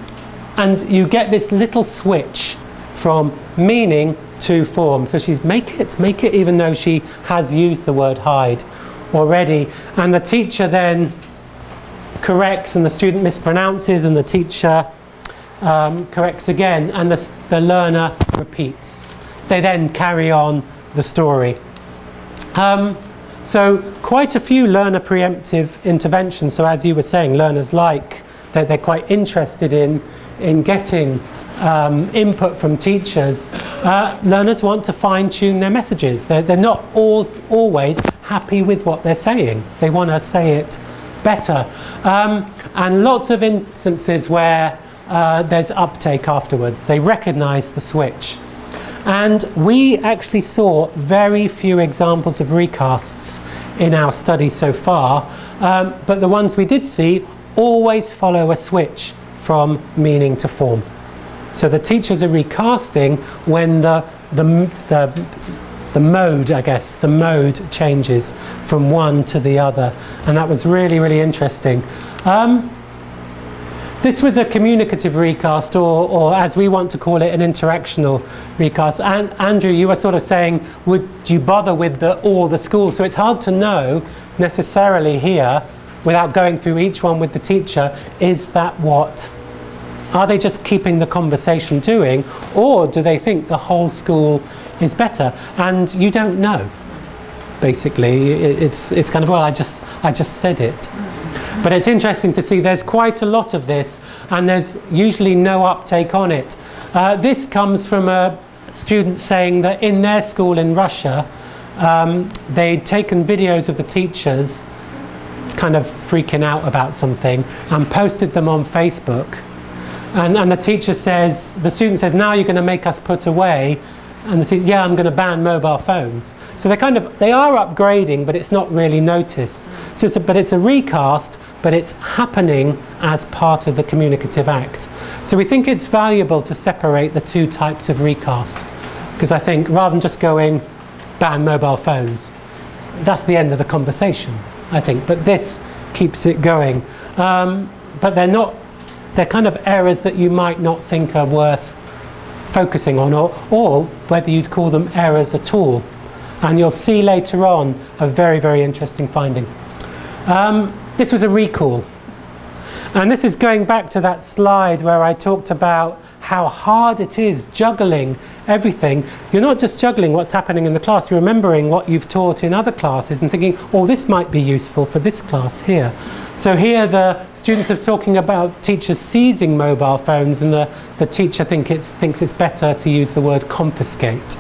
and you get this little switch from meaning to form. So she's make it, make it, even though she has used the word hide already. And the teacher then corrects, and the student mispronounces, and the teacher um, corrects again, and the, the learner repeats. They then carry on the story. Um, so quite a few learner preemptive interventions. So as you were saying, learners like that they're quite interested in in getting um, input from teachers, uh, learners want to fine tune their messages. They're, they're not all, always happy with what they're saying. They want to say it better. Um, and lots of instances where uh, there's uptake afterwards. They recognize the switch. And we actually saw very few examples of recasts in our study so far, um, but the ones we did see always follow a switch from meaning to form. So the teachers are recasting when the, the, the, the mode, I guess, the mode changes from one to the other. And that was really, really interesting. Um, this was a communicative recast, or, or as we want to call it, an interactional recast. And Andrew, you were sort of saying, would you bother with the, all the schools? So it's hard to know necessarily here, without going through each one with the teacher, is that what are they just keeping the conversation doing, or do they think the whole school is better? And you don't know. Basically, it's it's kind of well, I just I just said it. But it's interesting to see there's quite a lot of this, and there's usually no uptake on it. Uh, this comes from a student saying that in their school in Russia, um, they'd taken videos of the teachers kind of freaking out about something and posted them on Facebook and, and the teacher says, the student says, now you're going to make us put away. And the teacher, yeah, I'm going to ban mobile phones. So they kind of, they are upgrading, but it's not really noticed. So it's a, but it's a recast, but it's happening as part of the communicative act. So we think it's valuable to separate the two types of recast. Because I think rather than just going, ban mobile phones, that's the end of the conversation, I think. But this keeps it going. Um, but they're not they're kind of errors that you might not think are worth focusing on, or, or whether you'd call them errors at all. And you'll see later on a very, very interesting finding. Um, this was a recall. And this is going back to that slide where I talked about how hard it is juggling everything. You're not just juggling what's happening in the class, you're remembering what you've taught in other classes and thinking, oh, this might be useful for this class here. So here the students are talking about teachers seizing mobile phones and the, the teacher think it's, thinks it's better to use the word confiscate.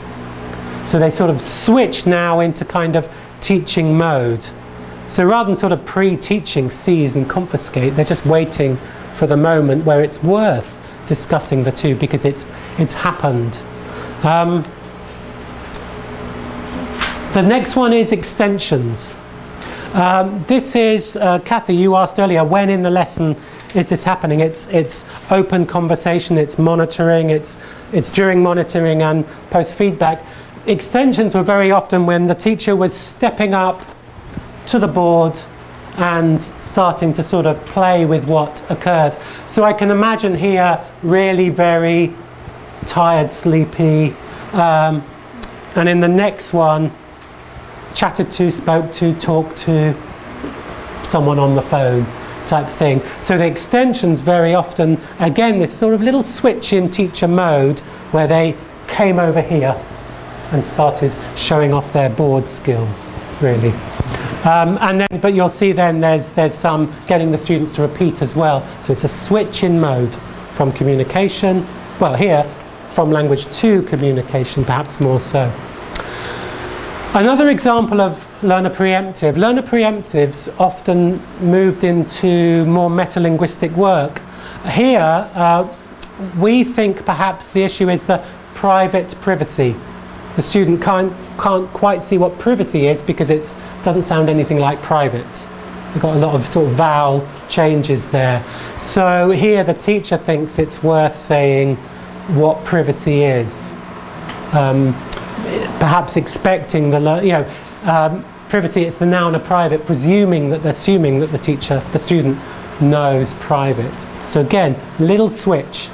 So they sort of switch now into kind of teaching mode. So rather than sort of pre-teaching seize and confiscate, they're just waiting for the moment where it's worth discussing the two because it's, it's happened. Um, the next one is extensions. Um, this is, uh, Kathy, you asked earlier, when in the lesson is this happening? It's, it's open conversation, it's monitoring, it's, it's during monitoring and post feedback. Extensions were very often when the teacher was stepping up to the board and starting to sort of play with what occurred. So I can imagine here really very tired, sleepy, um, and in the next one, chatted to, spoke to, talked to someone on the phone type thing. So the extensions very often, again, this sort of little switch in teacher mode where they came over here and started showing off their board skills, really. Um, and then, but you'll see then there's, there's some getting the students to repeat as well. So it's a switch in mode from communication, well here, from language to communication, perhaps more so. Another example of learner preemptive. Learner preemptives often moved into more metalinguistic work. Here, uh, we think perhaps the issue is the private privacy. The student can't, can't quite see what privacy is because it doesn't sound anything like private. We've got a lot of sort of vowel changes there. So here the teacher thinks it's worth saying what privacy is. Um, perhaps expecting the, you know, um, privacy, it's the noun of private, presuming that, assuming that the teacher, the student knows private. So again, little switch.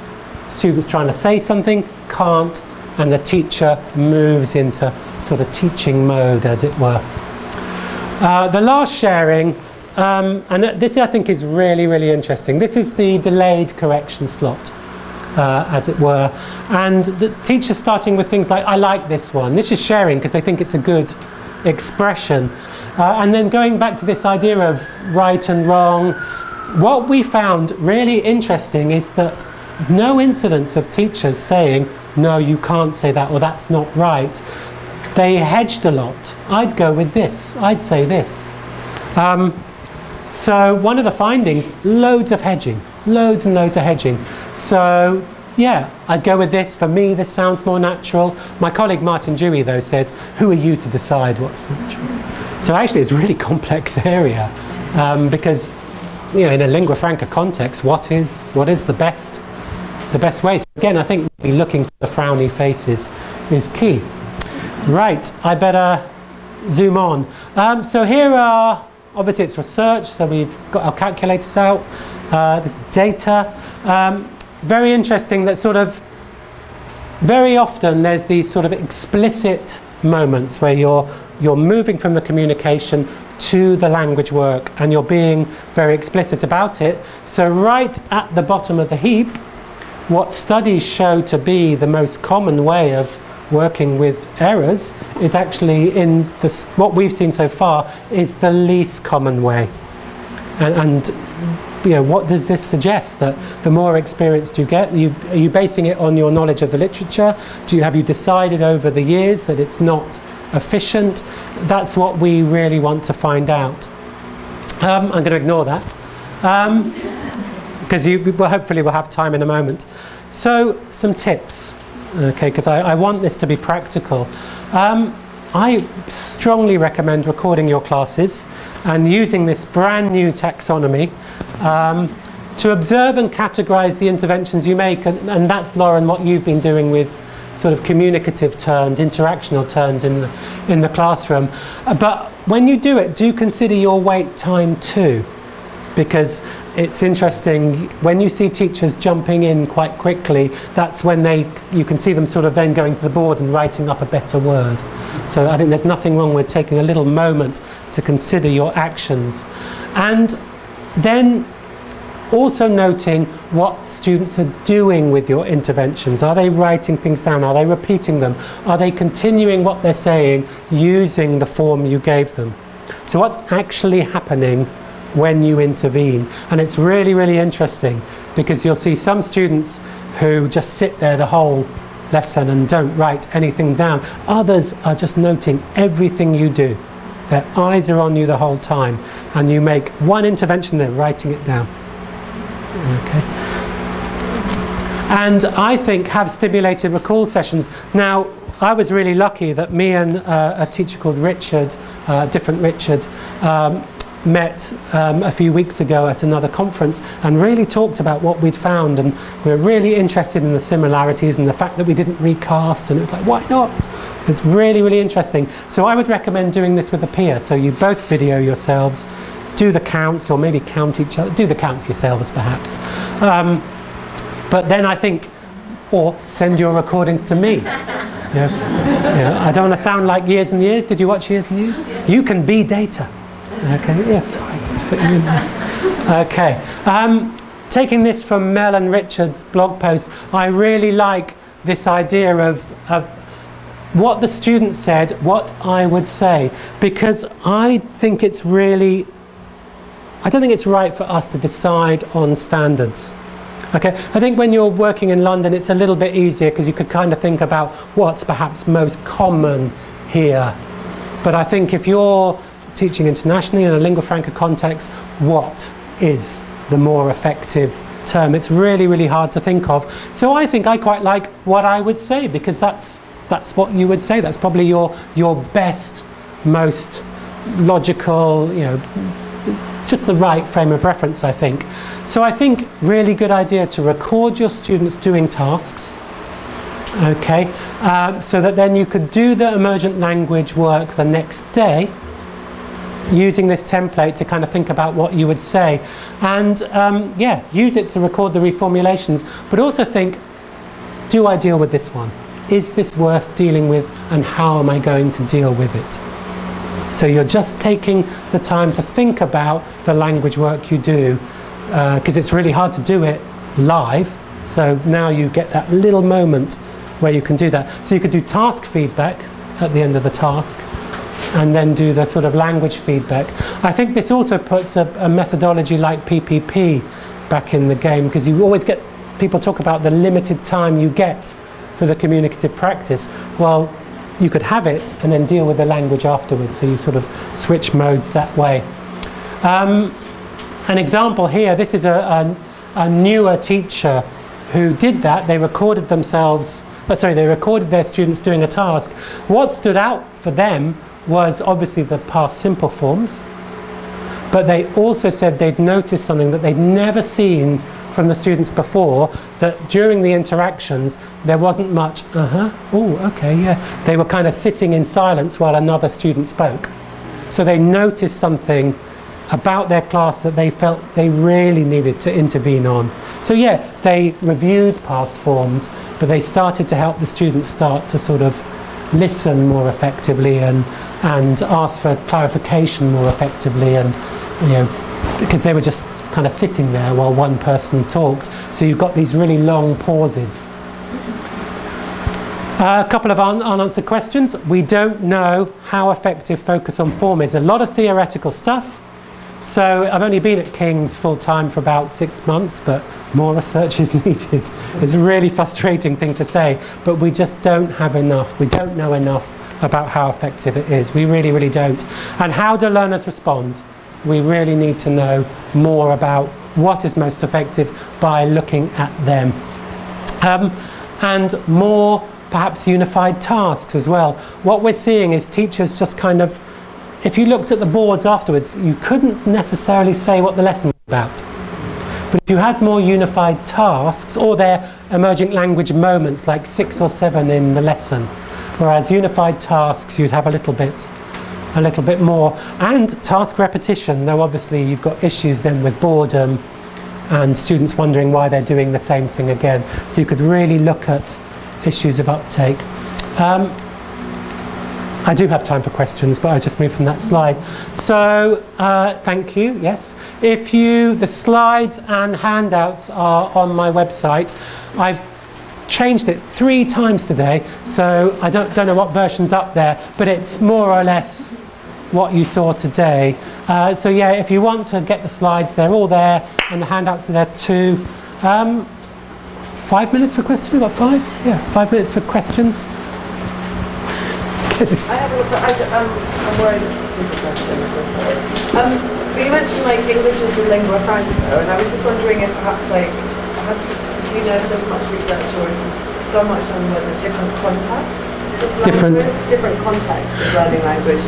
Students trying to say something, can't, and the teacher moves into sort of teaching mode, as it were. Uh, the last sharing, um, and this I think is really, really interesting. This is the delayed correction slot uh, as it were. And the teachers starting with things like, I like this one. This is sharing because they think it's a good expression. Uh, and then going back to this idea of right and wrong, what we found really interesting is that no incidents of teachers saying, no, you can't say that, or that's not right. They hedged a lot. I'd go with this, I'd say this. Um, so one of the findings, loads of hedging, loads and loads of hedging. So yeah, I'd go with this. For me, this sounds more natural. My colleague Martin Dewey, though, says, who are you to decide what's natural? So actually, it's a really complex area um, because, you know, in a lingua franca context, what is, what is the best, the best way? So again, I think looking for the frowny faces is key. Right, I better zoom on. Um, so here are Obviously it's research, so we've got our calculators out. Uh, this data. Um, very interesting that sort of very often there's these sort of explicit moments where you're you're moving from the communication to the language work and you're being very explicit about it. So right at the bottom of the heap, what studies show to be the most common way of working with errors is actually in what we've seen so far is the least common way. And, and you know, what does this suggest? That the more experienced you get, you, are you basing it on your knowledge of the literature? Do you, have you decided over the years that it's not efficient? That's what we really want to find out. Um, I'm going to ignore that because you hopefully we'll have time in a moment. So, some tips okay, because I, I, want this to be practical. Um, I strongly recommend recording your classes and using this brand new taxonomy um, to observe and categorize the interventions you make. And, and, that's, Lauren, what you've been doing with sort of communicative turns, interactional turns in the, in the classroom. Uh, but when you do it, do consider your wait time too because it's interesting when you see teachers jumping in quite quickly that's when they you can see them sort of then going to the board and writing up a better word so i think there's nothing wrong with taking a little moment to consider your actions and then Also noting what students are doing with your interventions. Are they writing things down? Are they repeating them? Are they continuing what they're saying using the form you gave them? So what's actually happening when you intervene? And it's really, really interesting because you'll see some students who just sit there the whole lesson and don't write anything down. Others are just noting everything you do. Their eyes are on you the whole time, and you make one intervention, they're writing it down. Okay. And I think have stimulated recall sessions. Now, I was really lucky that me and uh, a teacher called Richard, uh, different Richard, um, met um, a few weeks ago at another conference and really talked about what we'd found. And we were really interested in the similarities and the fact that we didn't recast. And it was like why not? It's really really interesting. So I would recommend doing this with a peer. So you both video yourselves do the counts or maybe count each other do the counts yourselves perhaps. Um, but then I think or send your recordings to me. Yeah. yeah. I don't want to sound like years and years. Did you watch years and years? You can be data Okay, yeah, put you in there. Okay, um, taking this from Mel and Richard's blog post, I really like this idea of, of what the student said, what I would say, because I think it's really, I don't think it's right for us to decide on standards. Okay, I think when you're working in London, it's a little bit easier because you could kind of think about what's perhaps most common here. But I think if you're teaching internationally in a lingua franca context, what is the more effective term? It's really, really hard to think of. So I think I quite like what I would say because that's that's what you would say. That's probably your your best, most logical, you know, just the right frame of reference, I think. So I think really good idea to record your students doing tasks. Okay, uh, so that then you could do the emergent language work the next day using this template to kind of think about what you would say. And um, yeah, use it to record the reformulations, but also think, do I deal with this one? Is this worth dealing with and how am I going to deal with it? So you're just taking the time to think about the language work you do because uh, it's really hard to do it live. So now you get that little moment where you can do that. So you could do task feedback at the end of the task and then do the sort of language feedback. I think this also puts a, a methodology like PPP back in the game because you always get people talk about the limited time you get for the communicative practice. Well, you could have it and then deal with the language afterwards, so you sort of switch modes that way. Um, an example here, this is a, a, a, newer teacher who did that. They recorded themselves, oh, sorry, they recorded their students doing a task. What stood out for them was obviously the past simple forms, but they also said they'd noticed something that they'd never seen from the students before, that during the interactions there wasn't much, uh-huh, oh, okay, yeah. They were kind of sitting in silence while another student spoke. So they noticed something about their class that they felt they really needed to intervene on. So yeah, they reviewed past forms, but they started to help the students start to sort of listen more effectively and, and ask for clarification more effectively and you know because they were just kind of sitting there while one person talked so you've got these really long pauses uh, a couple of un unanswered questions. We don't know how effective focus on form is. A lot of theoretical stuff. So I've only been at King's full time for about six months, but more research is needed. It's a really frustrating thing to say, but we just don't have enough. We don't know enough about how effective it is. We really, really don't. And how do learners respond? We really need to know more about what is most effective by looking at them. Um, and more perhaps unified tasks as well. What we're seeing is teachers just kind of, if you looked at the boards afterwards, you couldn't necessarily say what the lesson was about. But if you had more unified tasks or their emerging language moments, like six or seven in the lesson, whereas unified tasks you'd have a little bit a little bit more. And task repetition though obviously you've got issues then with boredom and students wondering why they're doing the same thing again. So you could really look at issues of uptake. Um, I do have time for questions, but I just moved from that slide. So, uh, thank you, yes. If you, the slides and handouts are on my website. I've changed it three times today, so I don't, don't know what version's up there, but it's more or less what you saw today. Uh, so yeah, if you want to get the slides, they're all there, and the handouts are there too. Um, five minutes for questions? We've got five? Yeah, five minutes for questions. I have a look. I, am I'm worried it's a stupid question. So sorry. Um, but you mentioned like English is a lingua franca, and I was just wondering if perhaps like, have, do you know if there's much research or if you've done much on whether different contexts of language, different contexts of learning language,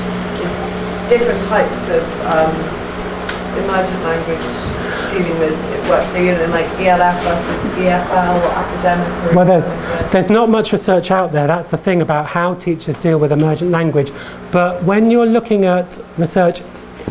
different types of um, emergent language dealing with it works. So you know, like ELF versus EFL or academic. Well, there's, there's not much research out there. That's the thing about how teachers deal with emergent language. But when you're looking at research,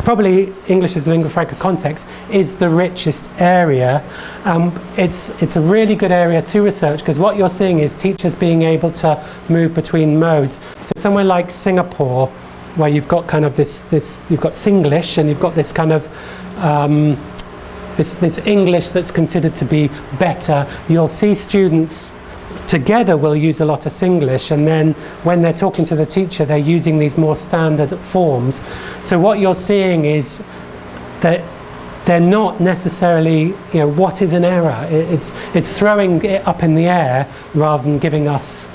probably English as a lingua franca context is the richest area. Um, it's, it's a really good area to research because what you're seeing is teachers being able to move between modes. So somewhere like Singapore, where you've got kind of this, this you've got Singlish and you've got this kind of um, this, this English that's considered to be better, you'll see students together will use a lot of Singlish and then when they're talking to the teacher they're using these more standard forms. So what you're seeing is that they're not necessarily, you know, what is an error? It's, it's throwing it up in the air rather than giving us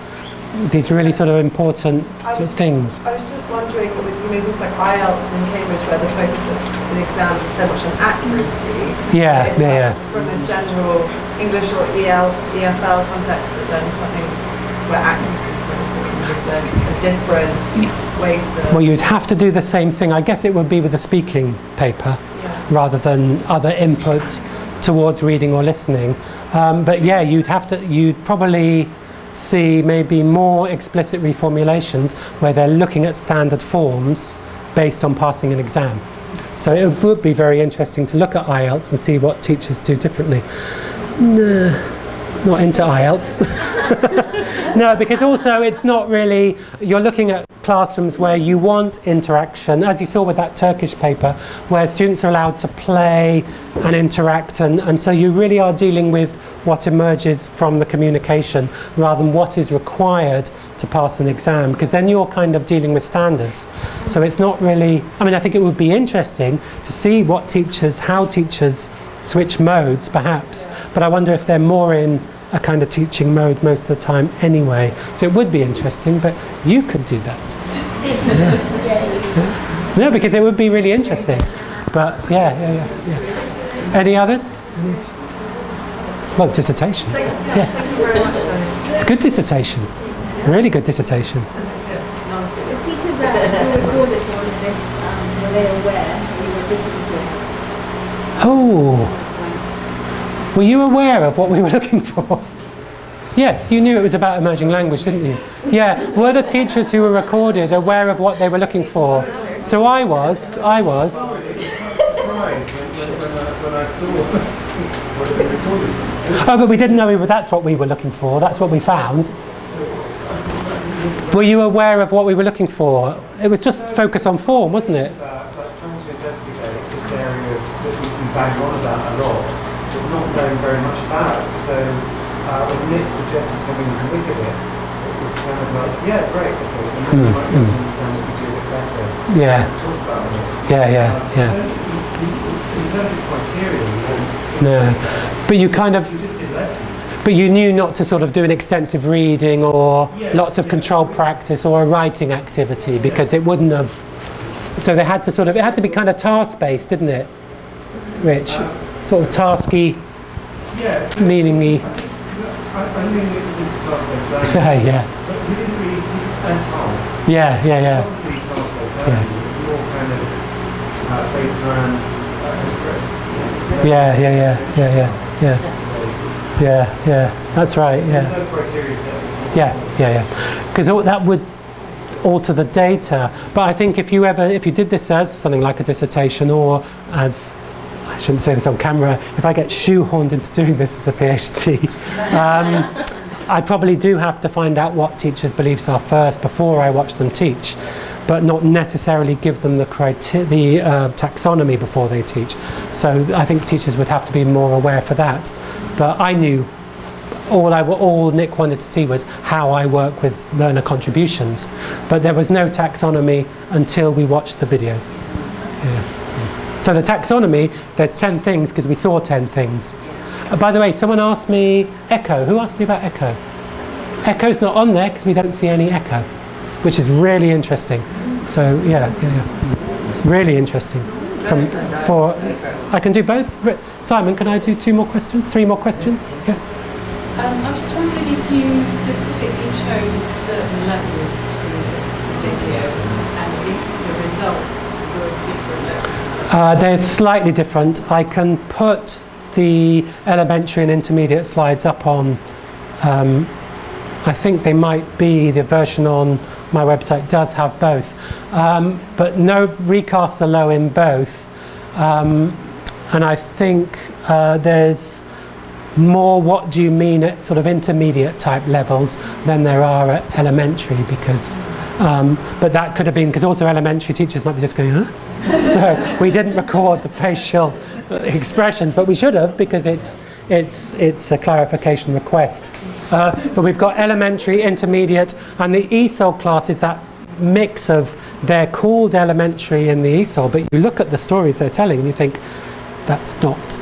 these really sort of important sort of things. Just, I was just wondering with you know things like IELTS in Cambridge where the focus the exam is so much on accuracy. Yeah, yeah, that's From a general English or EL, EFL context, that then something where accuracy is very important. Is there a different way to? Well, you'd have to do the same thing. I guess it would be with the speaking paper. yeah. rather than other input towards reading or listening. Um, but yeah, you'd have to, you'd probably see maybe more explicit reformulations where they're looking at standard forms based on passing an exam. So it would be very interesting to look at IELTS and see what teachers do differently. No, not into IELTS. no, because also it's not really, you're looking at classrooms where you want interaction, as you saw with that Turkish paper, where students are allowed to play and interact, and, and so you really are dealing with what emerges from the communication rather than what is required to pass an exam, because then you're kind of dealing with standards. So it's not really, I mean, I think it would be interesting to see what teachers, how teachers switch modes perhaps, but I wonder if they're more in a kind of teaching mode most of the time anyway. So it would be interesting, but you could do that. Yeah. No, because it would be really interesting. But yeah, yeah, yeah. yeah. Any others? Well, dissertation. Yeah. It's a good dissertation. Really good dissertation. The teachers that recorded for all of this, um, were they aware that you were looking for? Oh. Were you aware of what we were looking for? Yes, you knew it was about emerging language, didn't you? Yeah. Were the teachers who were recorded aware of what they were looking for? So I was. I was. Oh, but we didn't know we were, that's what we were looking for. That's what we found. Were you aware of what we were looking for? It was just focus on form, wasn't it? But, but trying to investigate this area that we can bang on about a lot, but not knowing very much about. So uh, when Nick suggested coming to look at it, it was kind of like, yeah, great, okay, and then hmm, you might hmm. understand what we do a bit better. Yeah. Talk about it. Yeah, yeah, uh, yeah. In terms of criteria, No. Uh, but you kind of we just did lessons. But you knew not to sort of do an extensive reading or Yeah, lots of yeah. controlled practice or a writing activity because it wouldn't have. So they had to sort of, it had to be kind of task based, didn't it, Rich? Sort of tasky, Yeah, so meaningy. I, knew it was into task-based learning, Yeah, yeah. but we didn't really, and tasks. Yeah, yeah, It yeah. wasn't really task-based learning, it was more kind of uh, based around uh, Yeah, yeah, yeah, yeah, yeah, yeah. Yeah, yeah. That's right, yeah. There's no criteria set. Yeah, yeah, yeah. Because that would alter the data. But I think if you ever, if you did this as something like a dissertation or as, I shouldn't say this on camera, if I get shoehorned into doing this as a PhD, um, I probably do have to find out what teachers' beliefs are first before I watch them teach, but not necessarily give them the, the uh, taxonomy before they teach. So I think teachers would have to be more aware for that. But I knew all, I, all Nick wanted to see was how I work with learner contributions. But there was no taxonomy until we watched the videos. Yeah. So the taxonomy, there's 10 things because we saw 10 things. Uh, by the way, someone asked me echo. Who asked me about echo? Echo's not on there because we don't see any echo, which is really interesting. So yeah, yeah, really interesting. From for, I can do both. Simon, can I do two more questions? Three more questions? Yeah. Um, I was just wondering if you specifically chose certain levels to, to video and if the results. Uh, they're slightly different. I can put the elementary and intermediate slides up on. Um, I think they might be the version on my website does have both, um, but no recasts are low in both. Um, and I think uh, there's more what do you mean at sort of intermediate type levels than there are at elementary because um, but that could have been because also elementary teachers might be just going huh? so we didn't record the facial expressions but we should have because it's it's it's a clarification request uh, but we've got elementary intermediate and the ESOL class is that mix of they're called elementary in the ESOL but you look at the stories they're telling and you think that's not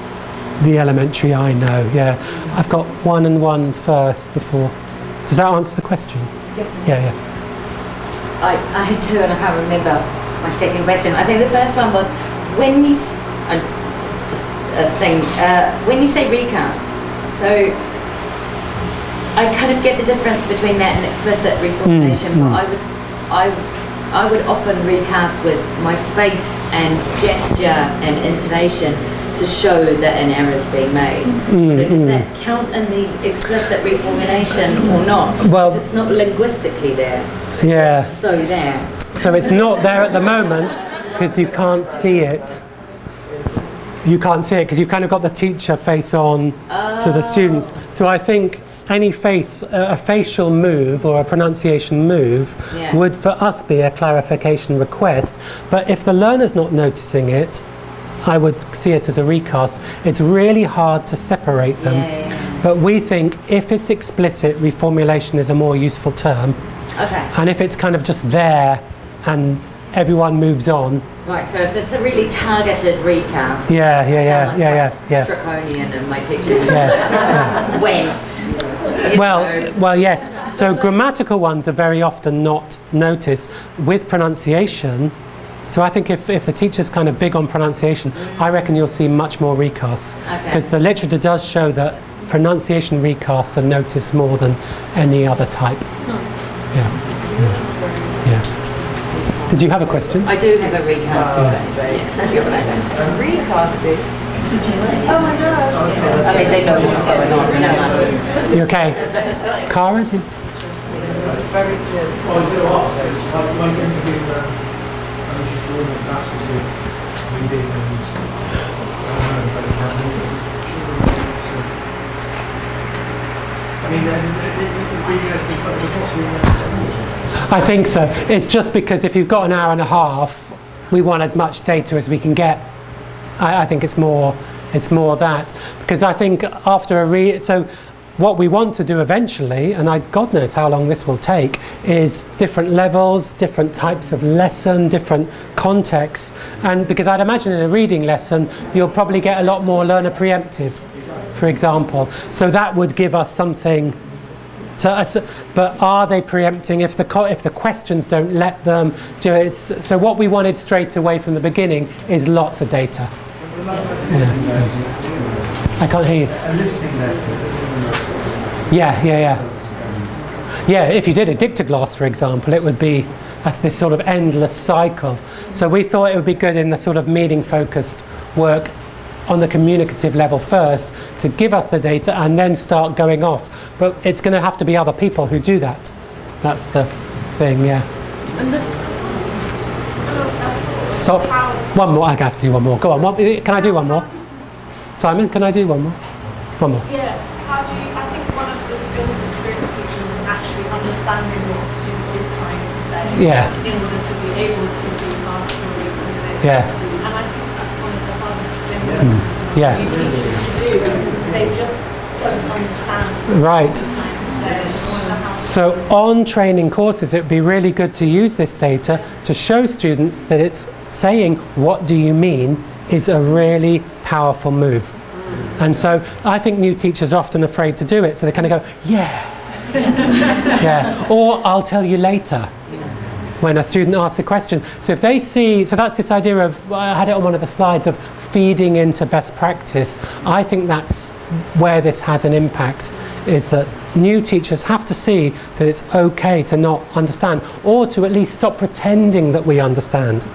the elementary I know, yeah. I've got one and one first before. Does that answer the question? Yes. Yeah, yeah. I, I had two and I can't remember my second question. I think the first one was when you, and it's just a thing, uh, when you say recast, so I kind of get the difference between that and explicit reformulation, but I would, I, I would often recast with my face and gesture and intonation to show that an error's being made. so does mm-hmm. that count in the explicit reformulation or not? Well- it's not linguistically there Yeah. so there. So it's not there at the moment because you can't see it. You can't see it because you've kind of got the teacher face on to the students. Oh. So I think any face, a a facial move or a pronunciation move Yeah. would for us be a clarification request. But if the learner's not noticing it, I would see it as a recast. It's really hard to separate them. Yeah, yeah, yeah. But we think if it's explicit, reformulation is a more useful term. Okay. And if it's kind of just there and everyone moves on, Right, so if it's a really targeted recast. yeah, yeah, yeah, yeah, like yeah, quite yeah. Draconian and my teacher yeah. went. Well, well, yes. So grammatical ones are very often not noticed with pronunciation. So I think if, if the teacher's kind of big on pronunciation, I reckon you'll see much more recasts Okay. because the literature does show that pronunciation recasts are noticed more than any other type. Hmm. Yeah. yeah. Yeah. Did you have a question? I do have a recast oh, of face. Yes, you're right. Recasting. Oh my god. I mean, they know what's going on. You know, You okay? Cara, do you? It's very good. The reading and. I lots I think so. It's just because if you've got an hour and a half, we want as much data as we can get. I, I think it's more, it's more that because I think after a re, so what we want to do eventually, and I, God knows how long this will take, is different levels, different types of lesson, different contexts, and because I'd imagine in a reading lesson you'll probably get a lot more learner preemptive, for example. So that would give us something to but are they preempting if the if the questions don't let them? Do it? so what we wanted straight away from the beginning is lots of data. Yeah. I can't hear you. A listening lesson. Yeah, yeah, yeah. Yeah, if you did a dictogloss, for example, it would be as this sort of endless cycle. So we thought it would be good in the sort of meaning-focused work on the communicative level first to give us the data and then start going off. But it's going to have to be other people who do that. That's the thing, yeah. Stop. One more. I have to do one more. Go on. One, can I do one more? Simon, can I do one more? One more. Yeah, how do you, I think one of the skills and experiences teachers is actually understanding what a student is trying to say Yeah. in order to be able to do pastoral and Yeah. And I think that's one of the hardest things mm. Yeah. for teachers to do because they just don't understand Right. what they're trying to say. They don't know how to So on training courses, it would be really good to use this data to show students that it's saying, what do you mean, is a really powerful move. Mm. And so I think new teachers are often afraid to do it, so they kind of go, yeah, yeah, or I'll tell you later when a student asks a question. So if they see, so that's this idea of, I had it on one of the slides of feeding into best practice. I think that's where this has an impact, is that new teachers have to see that it's okay to not understand, or to at least stop pretending that we understand.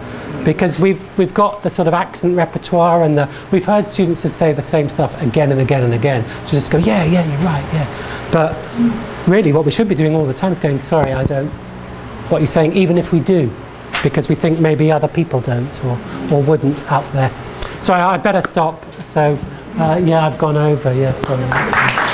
Because we've, we've got the sort of accent repertoire and the, we've heard students just say the same stuff again and again and again. So just go, yeah, yeah, you're right, yeah. But really what we should be doing all the time is going, sorry, I don't, what you're saying, even if we do, because we think maybe other people don't or, or wouldn't out there. So I, I better stop. So uh, yeah, I've gone over. Yeah, sorry.